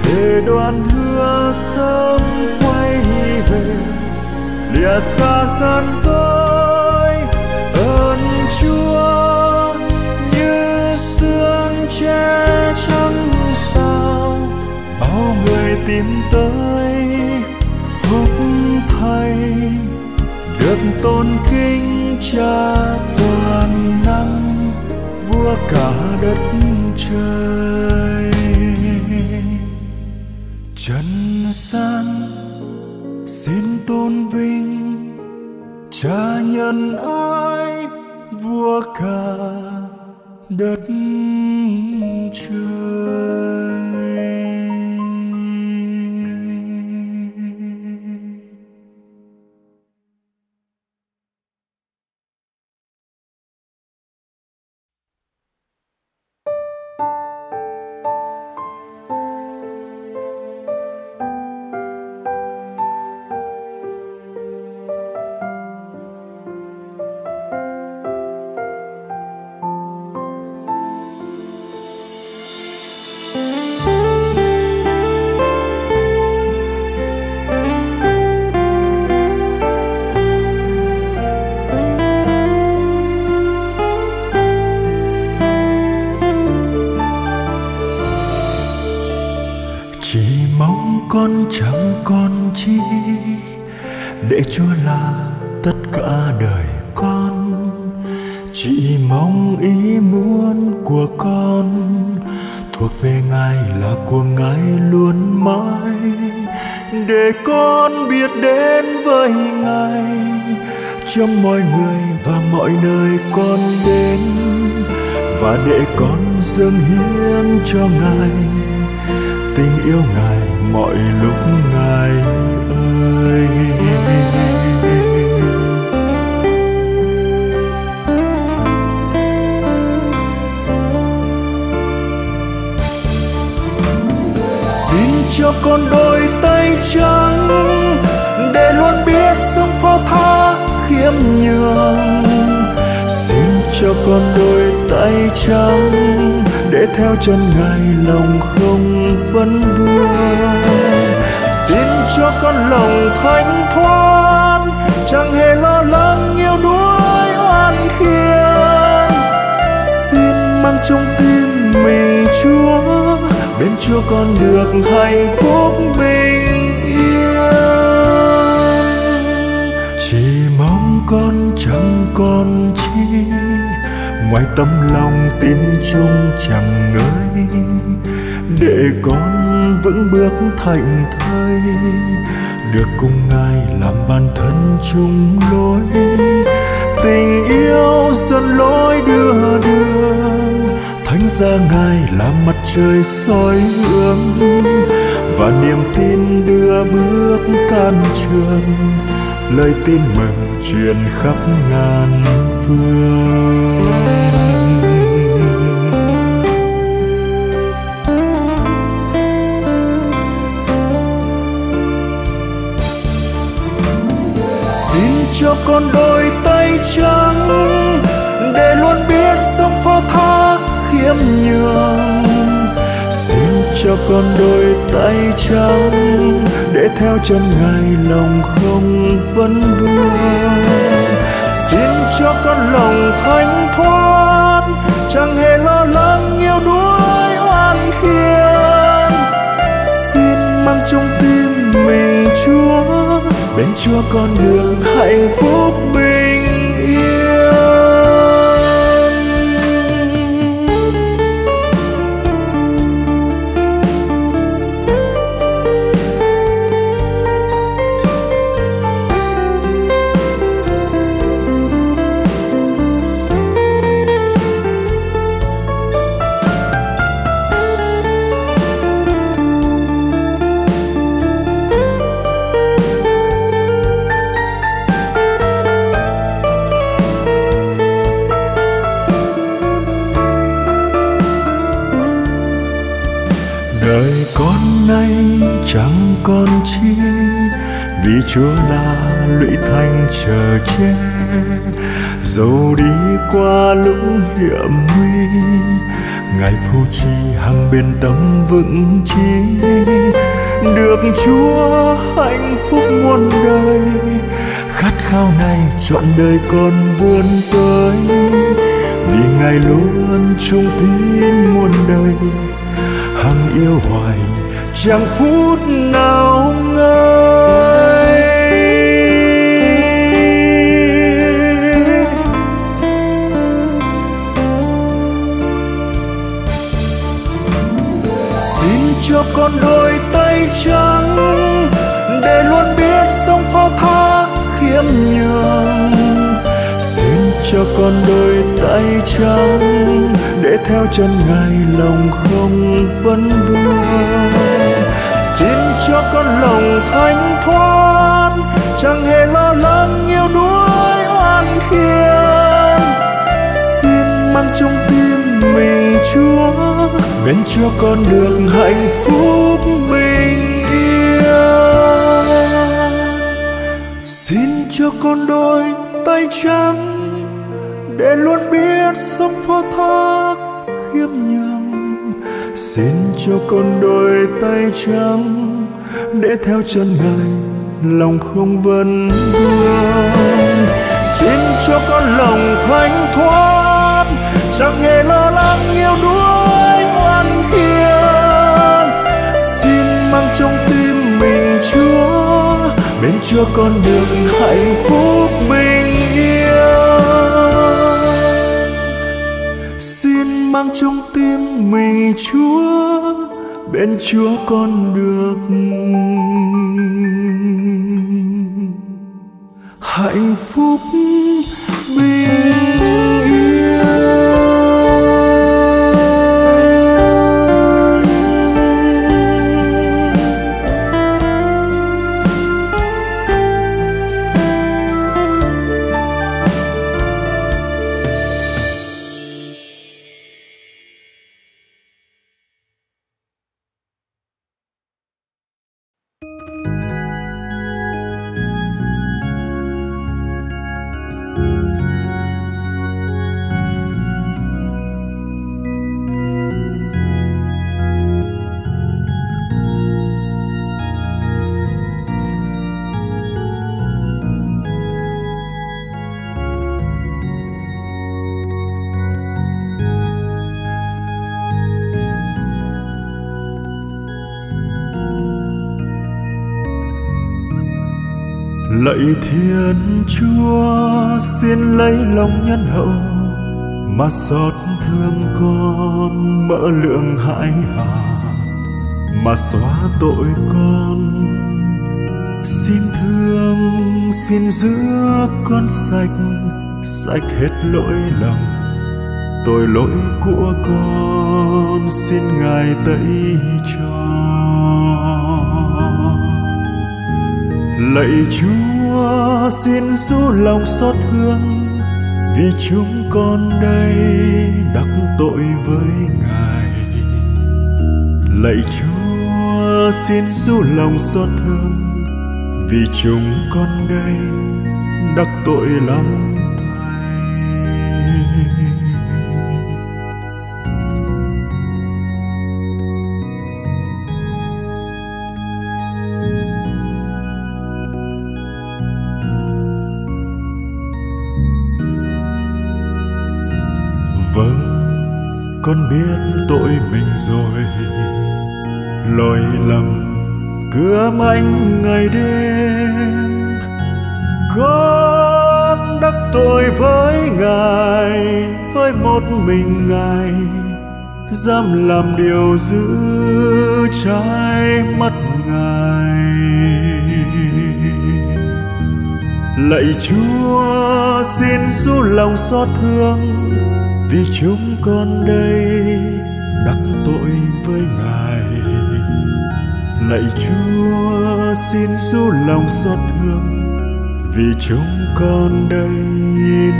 thề đoàn hứa sớm quay về, lìa xa gian dối. Ơn chúa như sương che trắng sao, bao người tìm tới tôn kính cha toàn năng, vua cả đất trời. Trần gian xin tôn vinh cha nhân ái, vua cả đất trời. Để con biết đến với ngài. Trong mọi người và mọi nơi con đến, và để con dâng hiến cho ngài. Tình yêu ngài mọi lúc ngài ơi. Cho con đôi tay trắng để luôn biết sống phó thác khiêm nhường. Xin cho con đôi tay trắng để theo chân ngài lòng không vấn vương. Xin cho con lòng thanh thoát chẳng hề lo lắng yêu đuối oan khiên. Xin mang trong tim mình chúa bên chúa con được hạnh phúc bình yên. Chỉ mong con chẳng còn chi, ngoài tấm lòng tin chung chẳng ngơi. Để con vững bước thành thơi, được cùng ngài làm bản thân chung lối. Tình yêu dẫn lối đưa đường thánh ra ngài là mặt trời soi hướng và niềm tin đưa bước can trường. Lời tin mừng truyền khắp ngàn phương. Xin cho con đôi tay trắng để luôn biết sống phó khiêm nhường. Xin cho con đôi tay trắng, để theo chân ngài lòng không vấn vương. Xin cho con lòng thanh thoát, chẳng hề lo lắng yêu đuối oan khiên xin mang trong tim mình chúa, bên chúa con đường hạnh phúc bình lũy thanh chờ che, dầu đi qua lũng hiểm nguy. Ngài phù trì hàng bên tâm vững chí, được chúa hạnh phúc muôn đời. Khát khao này trọn đời còn vươn tới, vì ngài luôn trung tín muôn đời. Hằng yêu hoài, chẳng phút nào ngơi xin cho con đôi tay trắng để luôn biết sống phó thác khiêm nhường. Xin cho con đôi tay trắng để theo chân ngài lòng không vấn vương xin cho con lòng thanh thoát chẳng hề lo lắng yêu đuối oan khiên xin mang trong tim chúa bên Chúa con được hạnh phúc bình yên. Xin cho con đôi tay trắng để luôn biết sống phó thác khiêm nhường. Xin cho con đôi tay trắng để theo chân ngài, lòng không vấn vương xin cho con lòng thanh thoát, chẳng hề lo lắng cho con được hạnh phúc bình yên, xin mang trong tim mình chúa bên chúa con được hạnh phúc. Lạy thiên chúa xin lấy lòng nhân hậu mà xót thương con mỡ lượng hại hà, mà xóa tội con. Xin thương, xin giữ con sạch sạch hết lỗi lầm. Tội lỗi của con xin ngài tẩy cho. Lạy chúa Chúa xin rũ lòng xót thương, vì chúng con đây đắc tội với ngài. Lạy chúa, xin rũ lòng xót thương, vì chúng con đây đắc tội lắm. Làm điều giữ trái mắt ngài. Lạy chúa, xin du lòng xót thương, vì chúng con đây đắc tội với ngài. Lạy chúa, xin du lòng xót thương, vì chúng con đây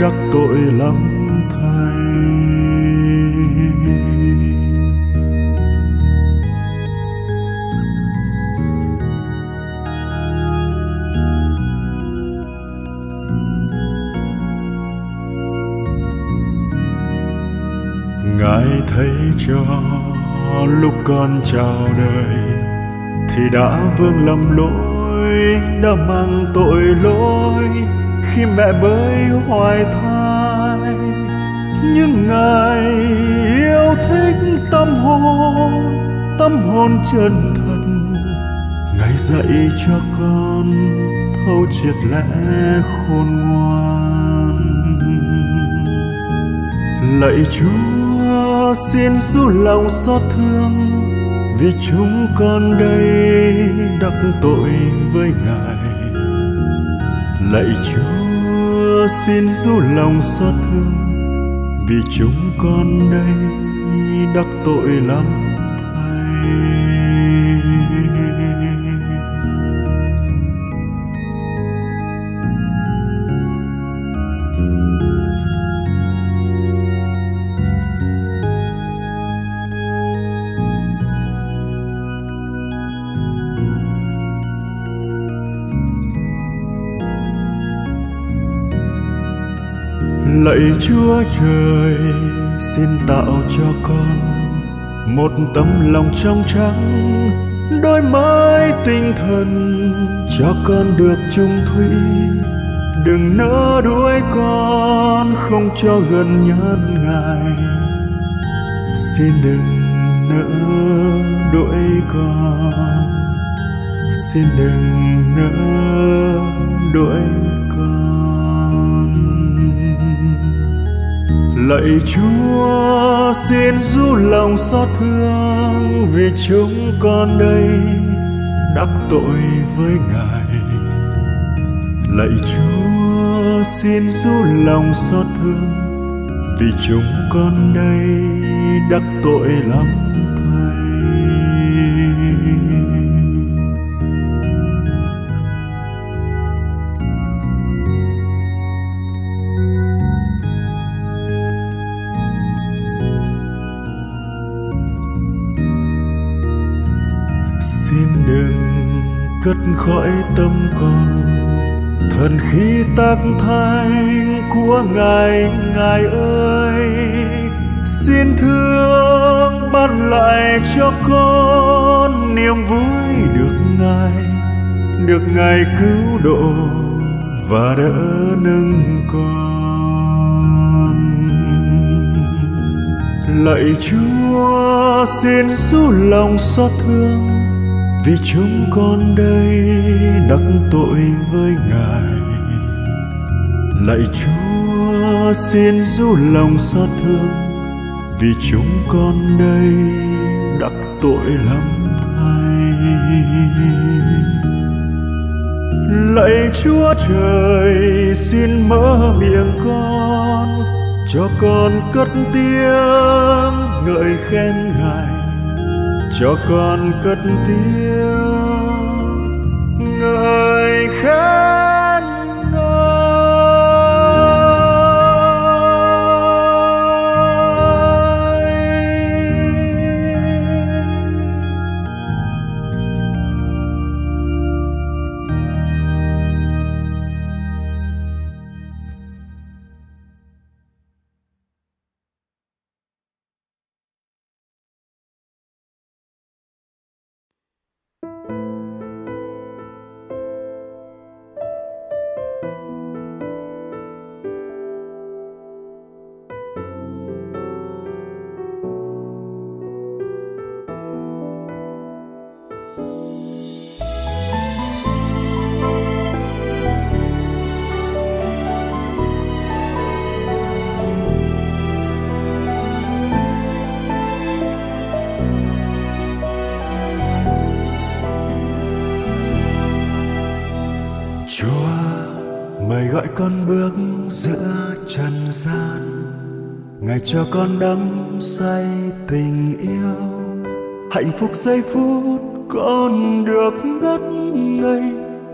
đắc tội lắm. Ngài thấy cho lúc con chào đời thì đã vương lầm lỗi, đã mang tội lỗi. Khi mẹ bới hoài thai những ngày yêu thích tâm hồn tâm hồn chân thật. Ngày dạy cho con thấu triệt lẽ khôn ngoan. Lạy chúa xin du lòng xót thương, vì chúng con đây đắc tội với ngài. Lạy chúa, xin du lòng xót thương, vì chúng con đây đắc tội lắm. Lạy chúa trời, xin tạo cho con một tấm lòng trong trắng, đôi mái tinh thần cho con được chung thủy. Đừng nỡ đuổi con, không cho gần nhân ngài. Xin đừng nỡ đuổi con. Xin đừng nỡ đuổi lạy chúa, xin du lòng xót thương vì chúng con đây, đắc tội với ngài. Lạy chúa, xin du lòng xót thương vì chúng con đây, đắc tội lắm. Dứt khỏi tâm con. Thần khí tác thanh của ngài ngài ơi, xin thương ban lại cho con niềm vui được ngài được ngài cứu độ và đỡ nâng con. Lạy chúa, xin du lòng xót thương vì chúng con đây đắc tội với ngài. Lạy chúa, xin du lòng xót thương. Vì chúng con đây đắc tội lắm thay lạy chúa trời, xin mở miệng con, cho con cất tiếng ngợi khen ngài cho con cất tiếng. Ngợi khen. Con bước giữa trần gian. Ngài cho con đắm say tình yêu. Hạnh phúc giây phút con được ngất ngây.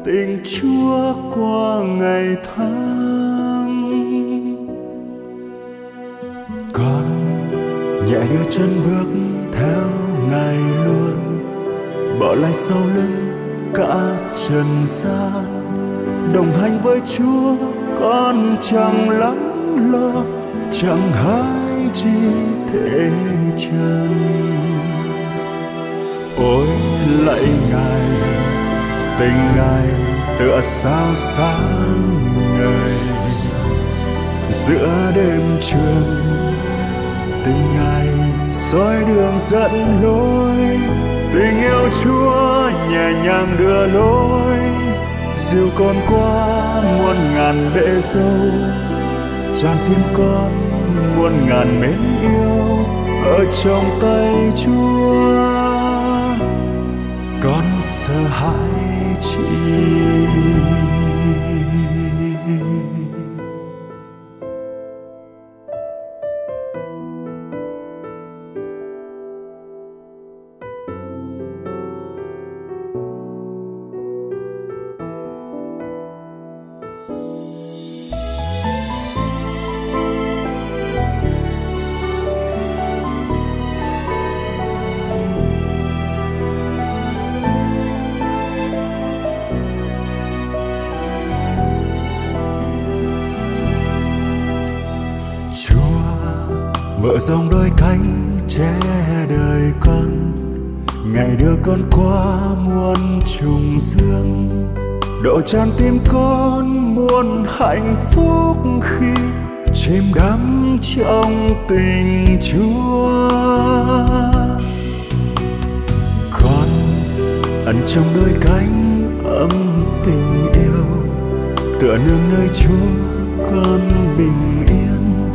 Tình chúa qua ngày tháng. Con nhẹ đưa chân bước theo ngài luôn. Bỏ lại sau lưng cả trần gian. Đồng hành với chúa con chẳng lắng lo, chẳng hái chi thế chân. Ôi, lạy ngài, tình ngài tựa sao sáng ngời. Giữa đêm trường, tình ngài soi đường dẫn lối. Tình yêu chúa nhẹ nhàng đưa lối dìu con qua muôn ngàn bể dâu tràn tim con muôn ngàn mến yêu ở trong tay chúa. Con sợ hãi chi trong đôi cánh ấm tình yêu. Tựa nương nơi chúa, con bình yên.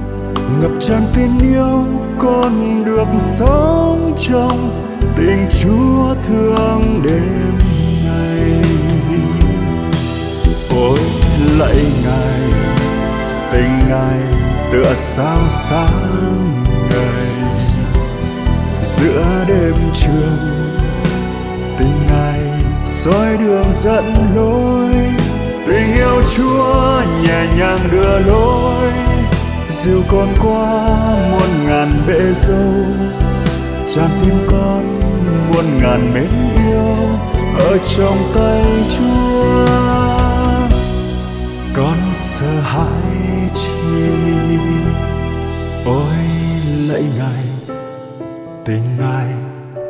Ngập tràn tình yêu, con được sống trong tình chúa thương đêm ngày. Ôi, lạy ngài, tình ngài tựa sao sáng ngày giữa đêm trường soi đường dẫn lối, tình yêu chúa nhẹ nhàng đưa lối. Dìu con qua muôn ngàn bể dâu tràn tim con muôn ngàn mến yêu ở trong tay chúa. Con sợ hãi chi, ôi lạy ngài, tình ngài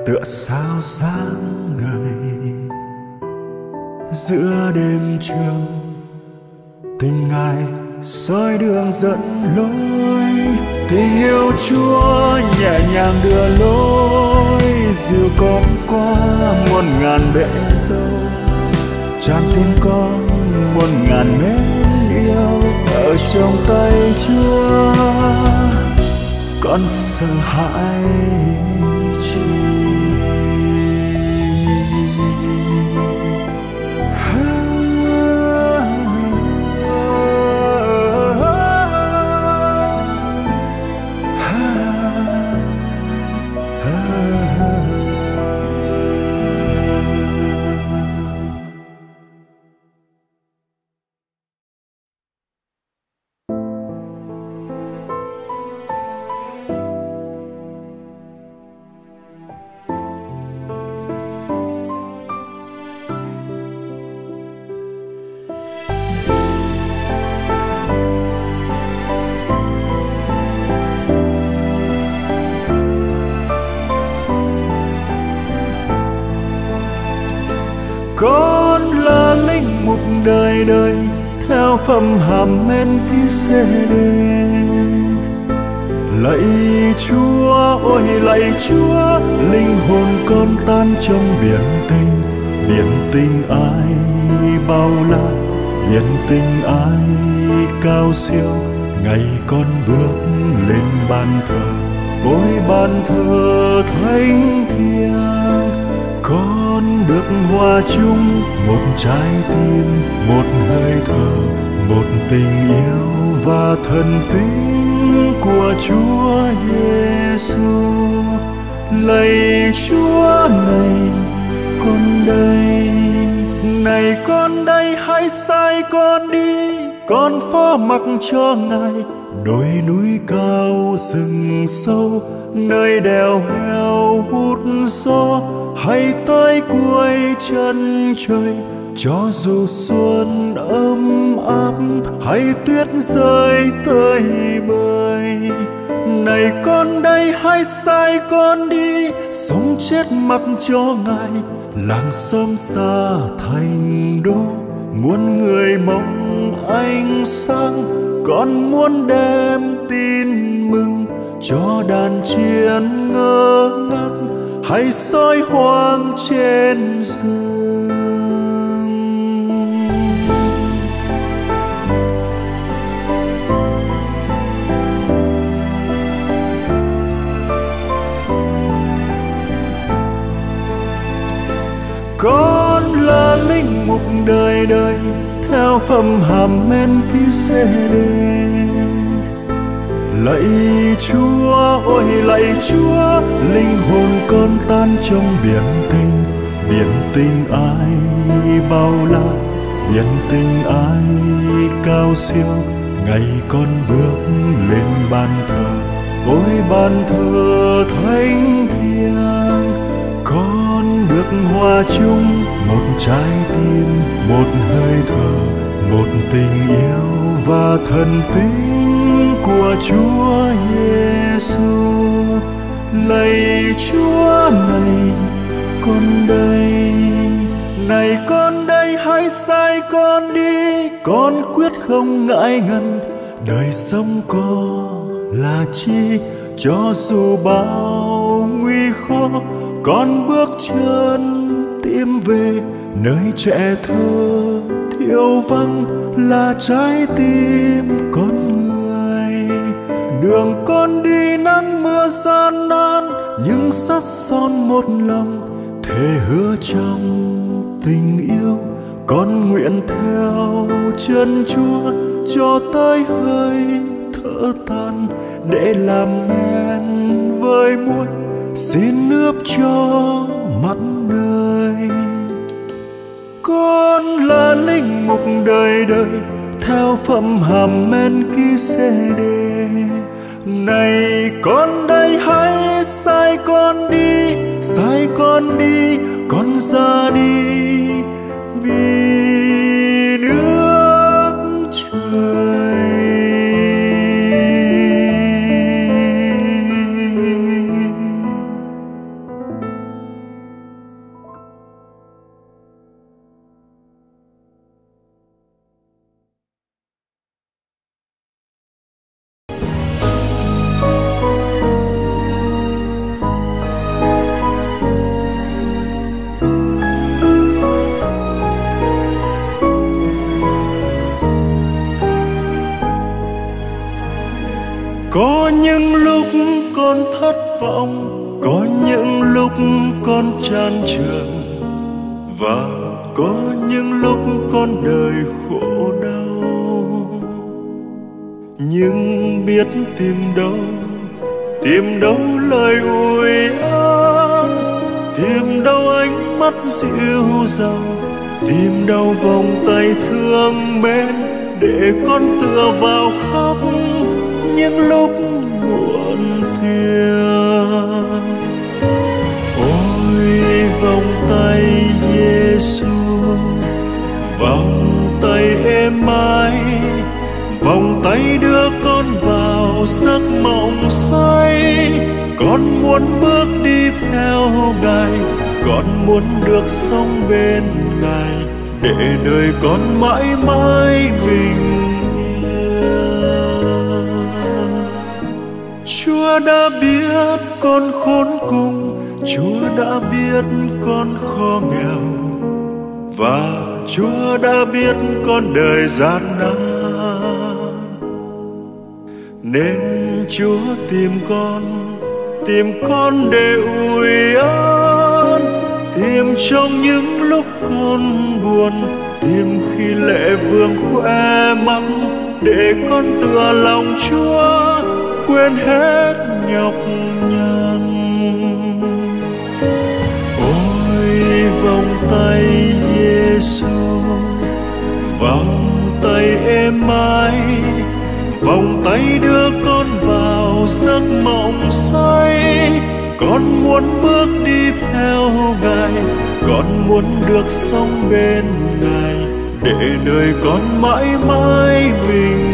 tựa sao sáng ngời giữa đêm trường. Tình ngài soi đường dẫn lối tình yêu chúa nhẹ nhàng đưa lối. Dìu con qua muôn ngàn bể dâu tràn tim con muôn ngàn mến yêu. Ở trong tay chúa, con sợ hãi hàm men đê lạy chúa, ôi lạy chúa, linh hồn con tan trong biển tình. Biển tình ai bao la, biển tình ai cao siêu. Ngày con bước lên bàn thờ, ôi bàn thờ thánh thiêng. Con được hòa chung một trái tim, một hơi thở một tình yêu và thần tính của chúa giêsu. Lạy chúa này, con đây. Này con đây, hãy sai con đi. Con phó mặc cho ngài, đồi núi cao rừng sâu, nơi đèo heo hút gió. Hay tới cuối chân trời, cho dù xuân ấm áp hay tuyết rơi tơi bời. Này con đây hay sai con đi, sống chết mặc cho ngài, làng xóm xa thành đô. Muốn người mong anh sang con muốn đem tin mừng cho đàn chiên ngơ ngác. Hay soi hoang trên rừng linh mục đời đời, theo phẩm hàm men ký xê đề lạy chúa ôi lạy chúa, linh hồn con tan trong biển tình. Biển tình ai bao la, biển tình ai cao siêu. Ngày con bước lên bàn thờ, ôi bàn thờ thánh thiêng nước hoa chung, một trái tim, một hơi thở, một tình yêu và thần tính của Chúa Giêsu lạy Chúa này, con đây. Này con đây, hãy sai con đi, con quyết không ngại ngần. Đời sống có là chi cho dù bao con bước chân tìm về, nơi trẻ thơ thiếu vắng là trái tim con người. Đường con đi nắng mưa gian nan nhưng sắt son một lòng thề hứa trong tình yêu. Con nguyện theo chân chúa cho tới hơi thở tan để làm men với muối xin nước cho mặn đời. Con là linh mục đời đời, theo phẩm hàm men ký xê đề này con đây hãy sai con đi, sai con đi, con ra đi. Con tựa vào khóc những lúc muộn phiền. Ôi, vòng tay Giêsu vòng tay êm mãi vòng tay đưa con vào giấc mộng say. Con muốn bước đi theo ngài, con muốn được sống bên ngài, để đời con mãi mãi bình chúa đã biết con khốn cùng, chúa đã biết con khó nghèo. Và chúa đã biết con đời gian nan. Nên chúa tìm con tìm con để ủi an. Tìm trong những lúc con buồn, tìm khi lệ vương khoe mắt để con tựa lòng chúa quên hết nhọc nhằn. Ôi, vòng tay Giêsu vòng tay em mãi vòng tay đưa con vào giấc mộng say. Con muốn bước đi theo ngài, con muốn được sống bên ngài, để đời con mãi mãi bình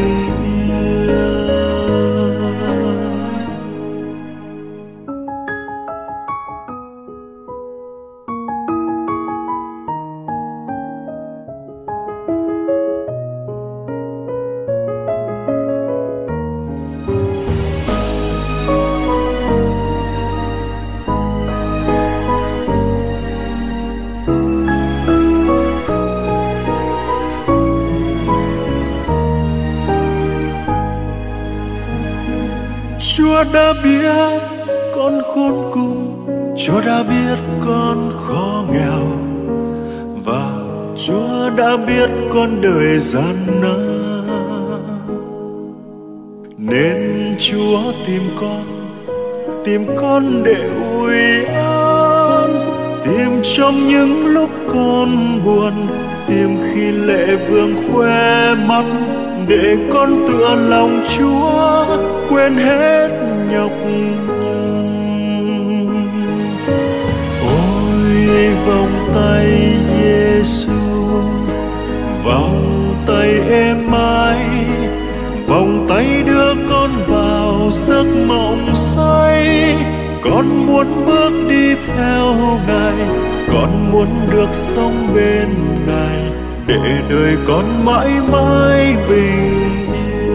con khó nghèo. Và chúa đã biết con đời gian nan. Nên chúa tìm con tìm con để ủi an. Tìm trong những lúc con buồn, tìm khi lệ vương khoe mắt. Để con tựa lòng chúa, quên hết nhọc vòng tay giêsu vòng tay em mãi, vòng tay đưa con vào giấc mộng say. Con muốn bước đi theo ngài, con muốn được sống bên ngài, để đời con mãi mãi bình yên.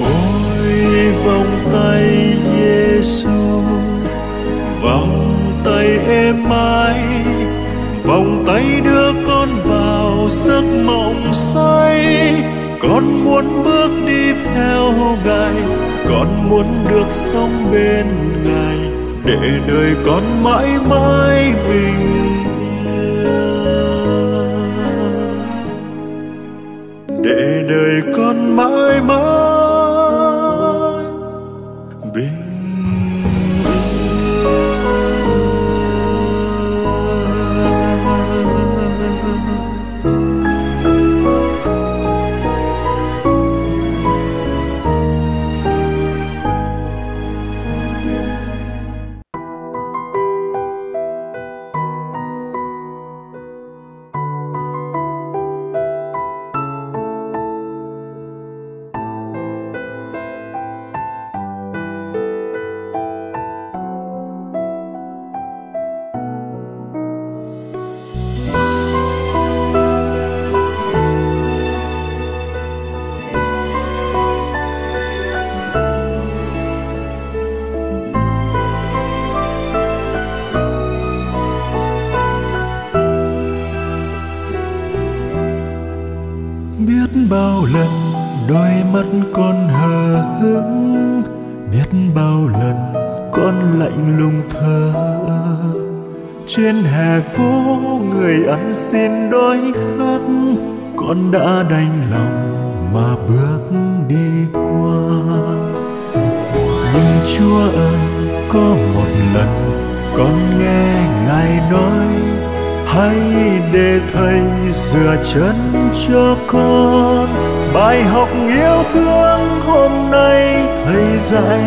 Ôi vòng tay Giêsu Mai. Vòng tay đưa con vào giấc mộng say. Con muốn bước đi theo ngài, con muốn được sống bên ngài. Để đời con mãi mãi bình chúa ơi, có một lần con nghe ngài nói, hãy để thầy rửa chân cho con. Bài học yêu thương hôm nay thầy dạy,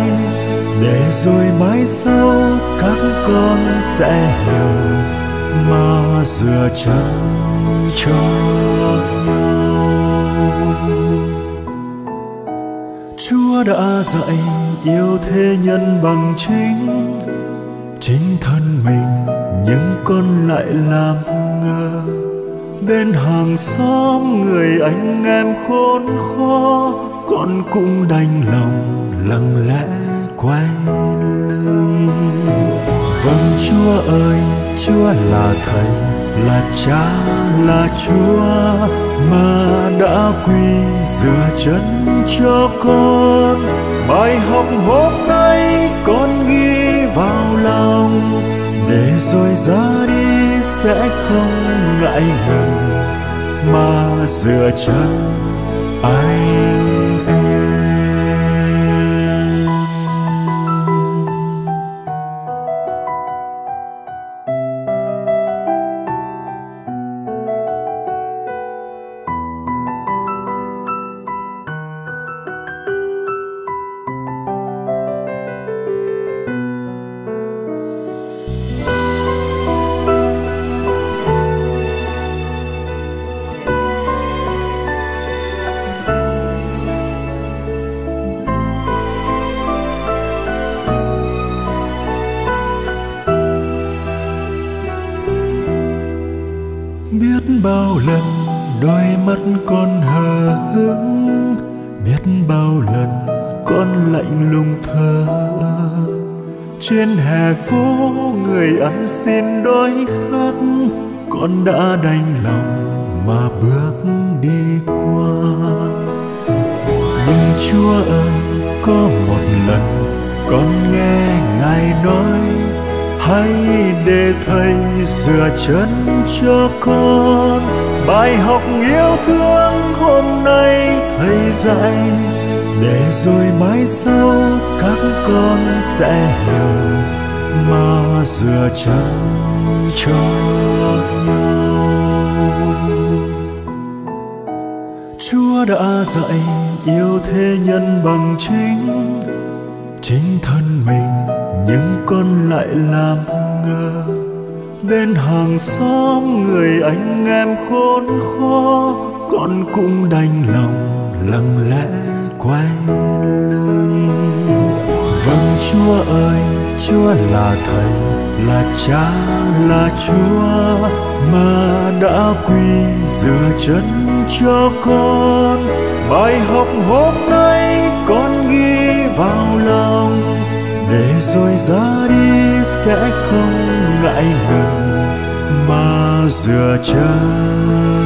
để rồi mai sau các con sẽ hiểu, mà rửa chân cho nhau chúa đã dạy yêu thế nhân bằng chính. Chính thân mình nhưng con lại làm ngơ. Bên hàng xóm người anh em khốn khó, con cũng đành lòng lặng lẽ quay lưng. Vâng chúa ơi, chúa là thầy, là cha, là chúa mà đã quy rửa chân cho con. Bài học hôm nay con ghi vào lòng, để rồi ra đi sẽ không ngại ngần. Mà rửa chân anh hàng xóm người anh em khốn khó, con cũng đành lòng lặng lẽ quay lưng. Vâng chúa ơi, chúa là thầy, là cha, là chúa mà đã quy rửa chân cho con. Bài học hôm nay con ghi vào lòng, để rồi ra đi sẽ không ngại ngần rửa chân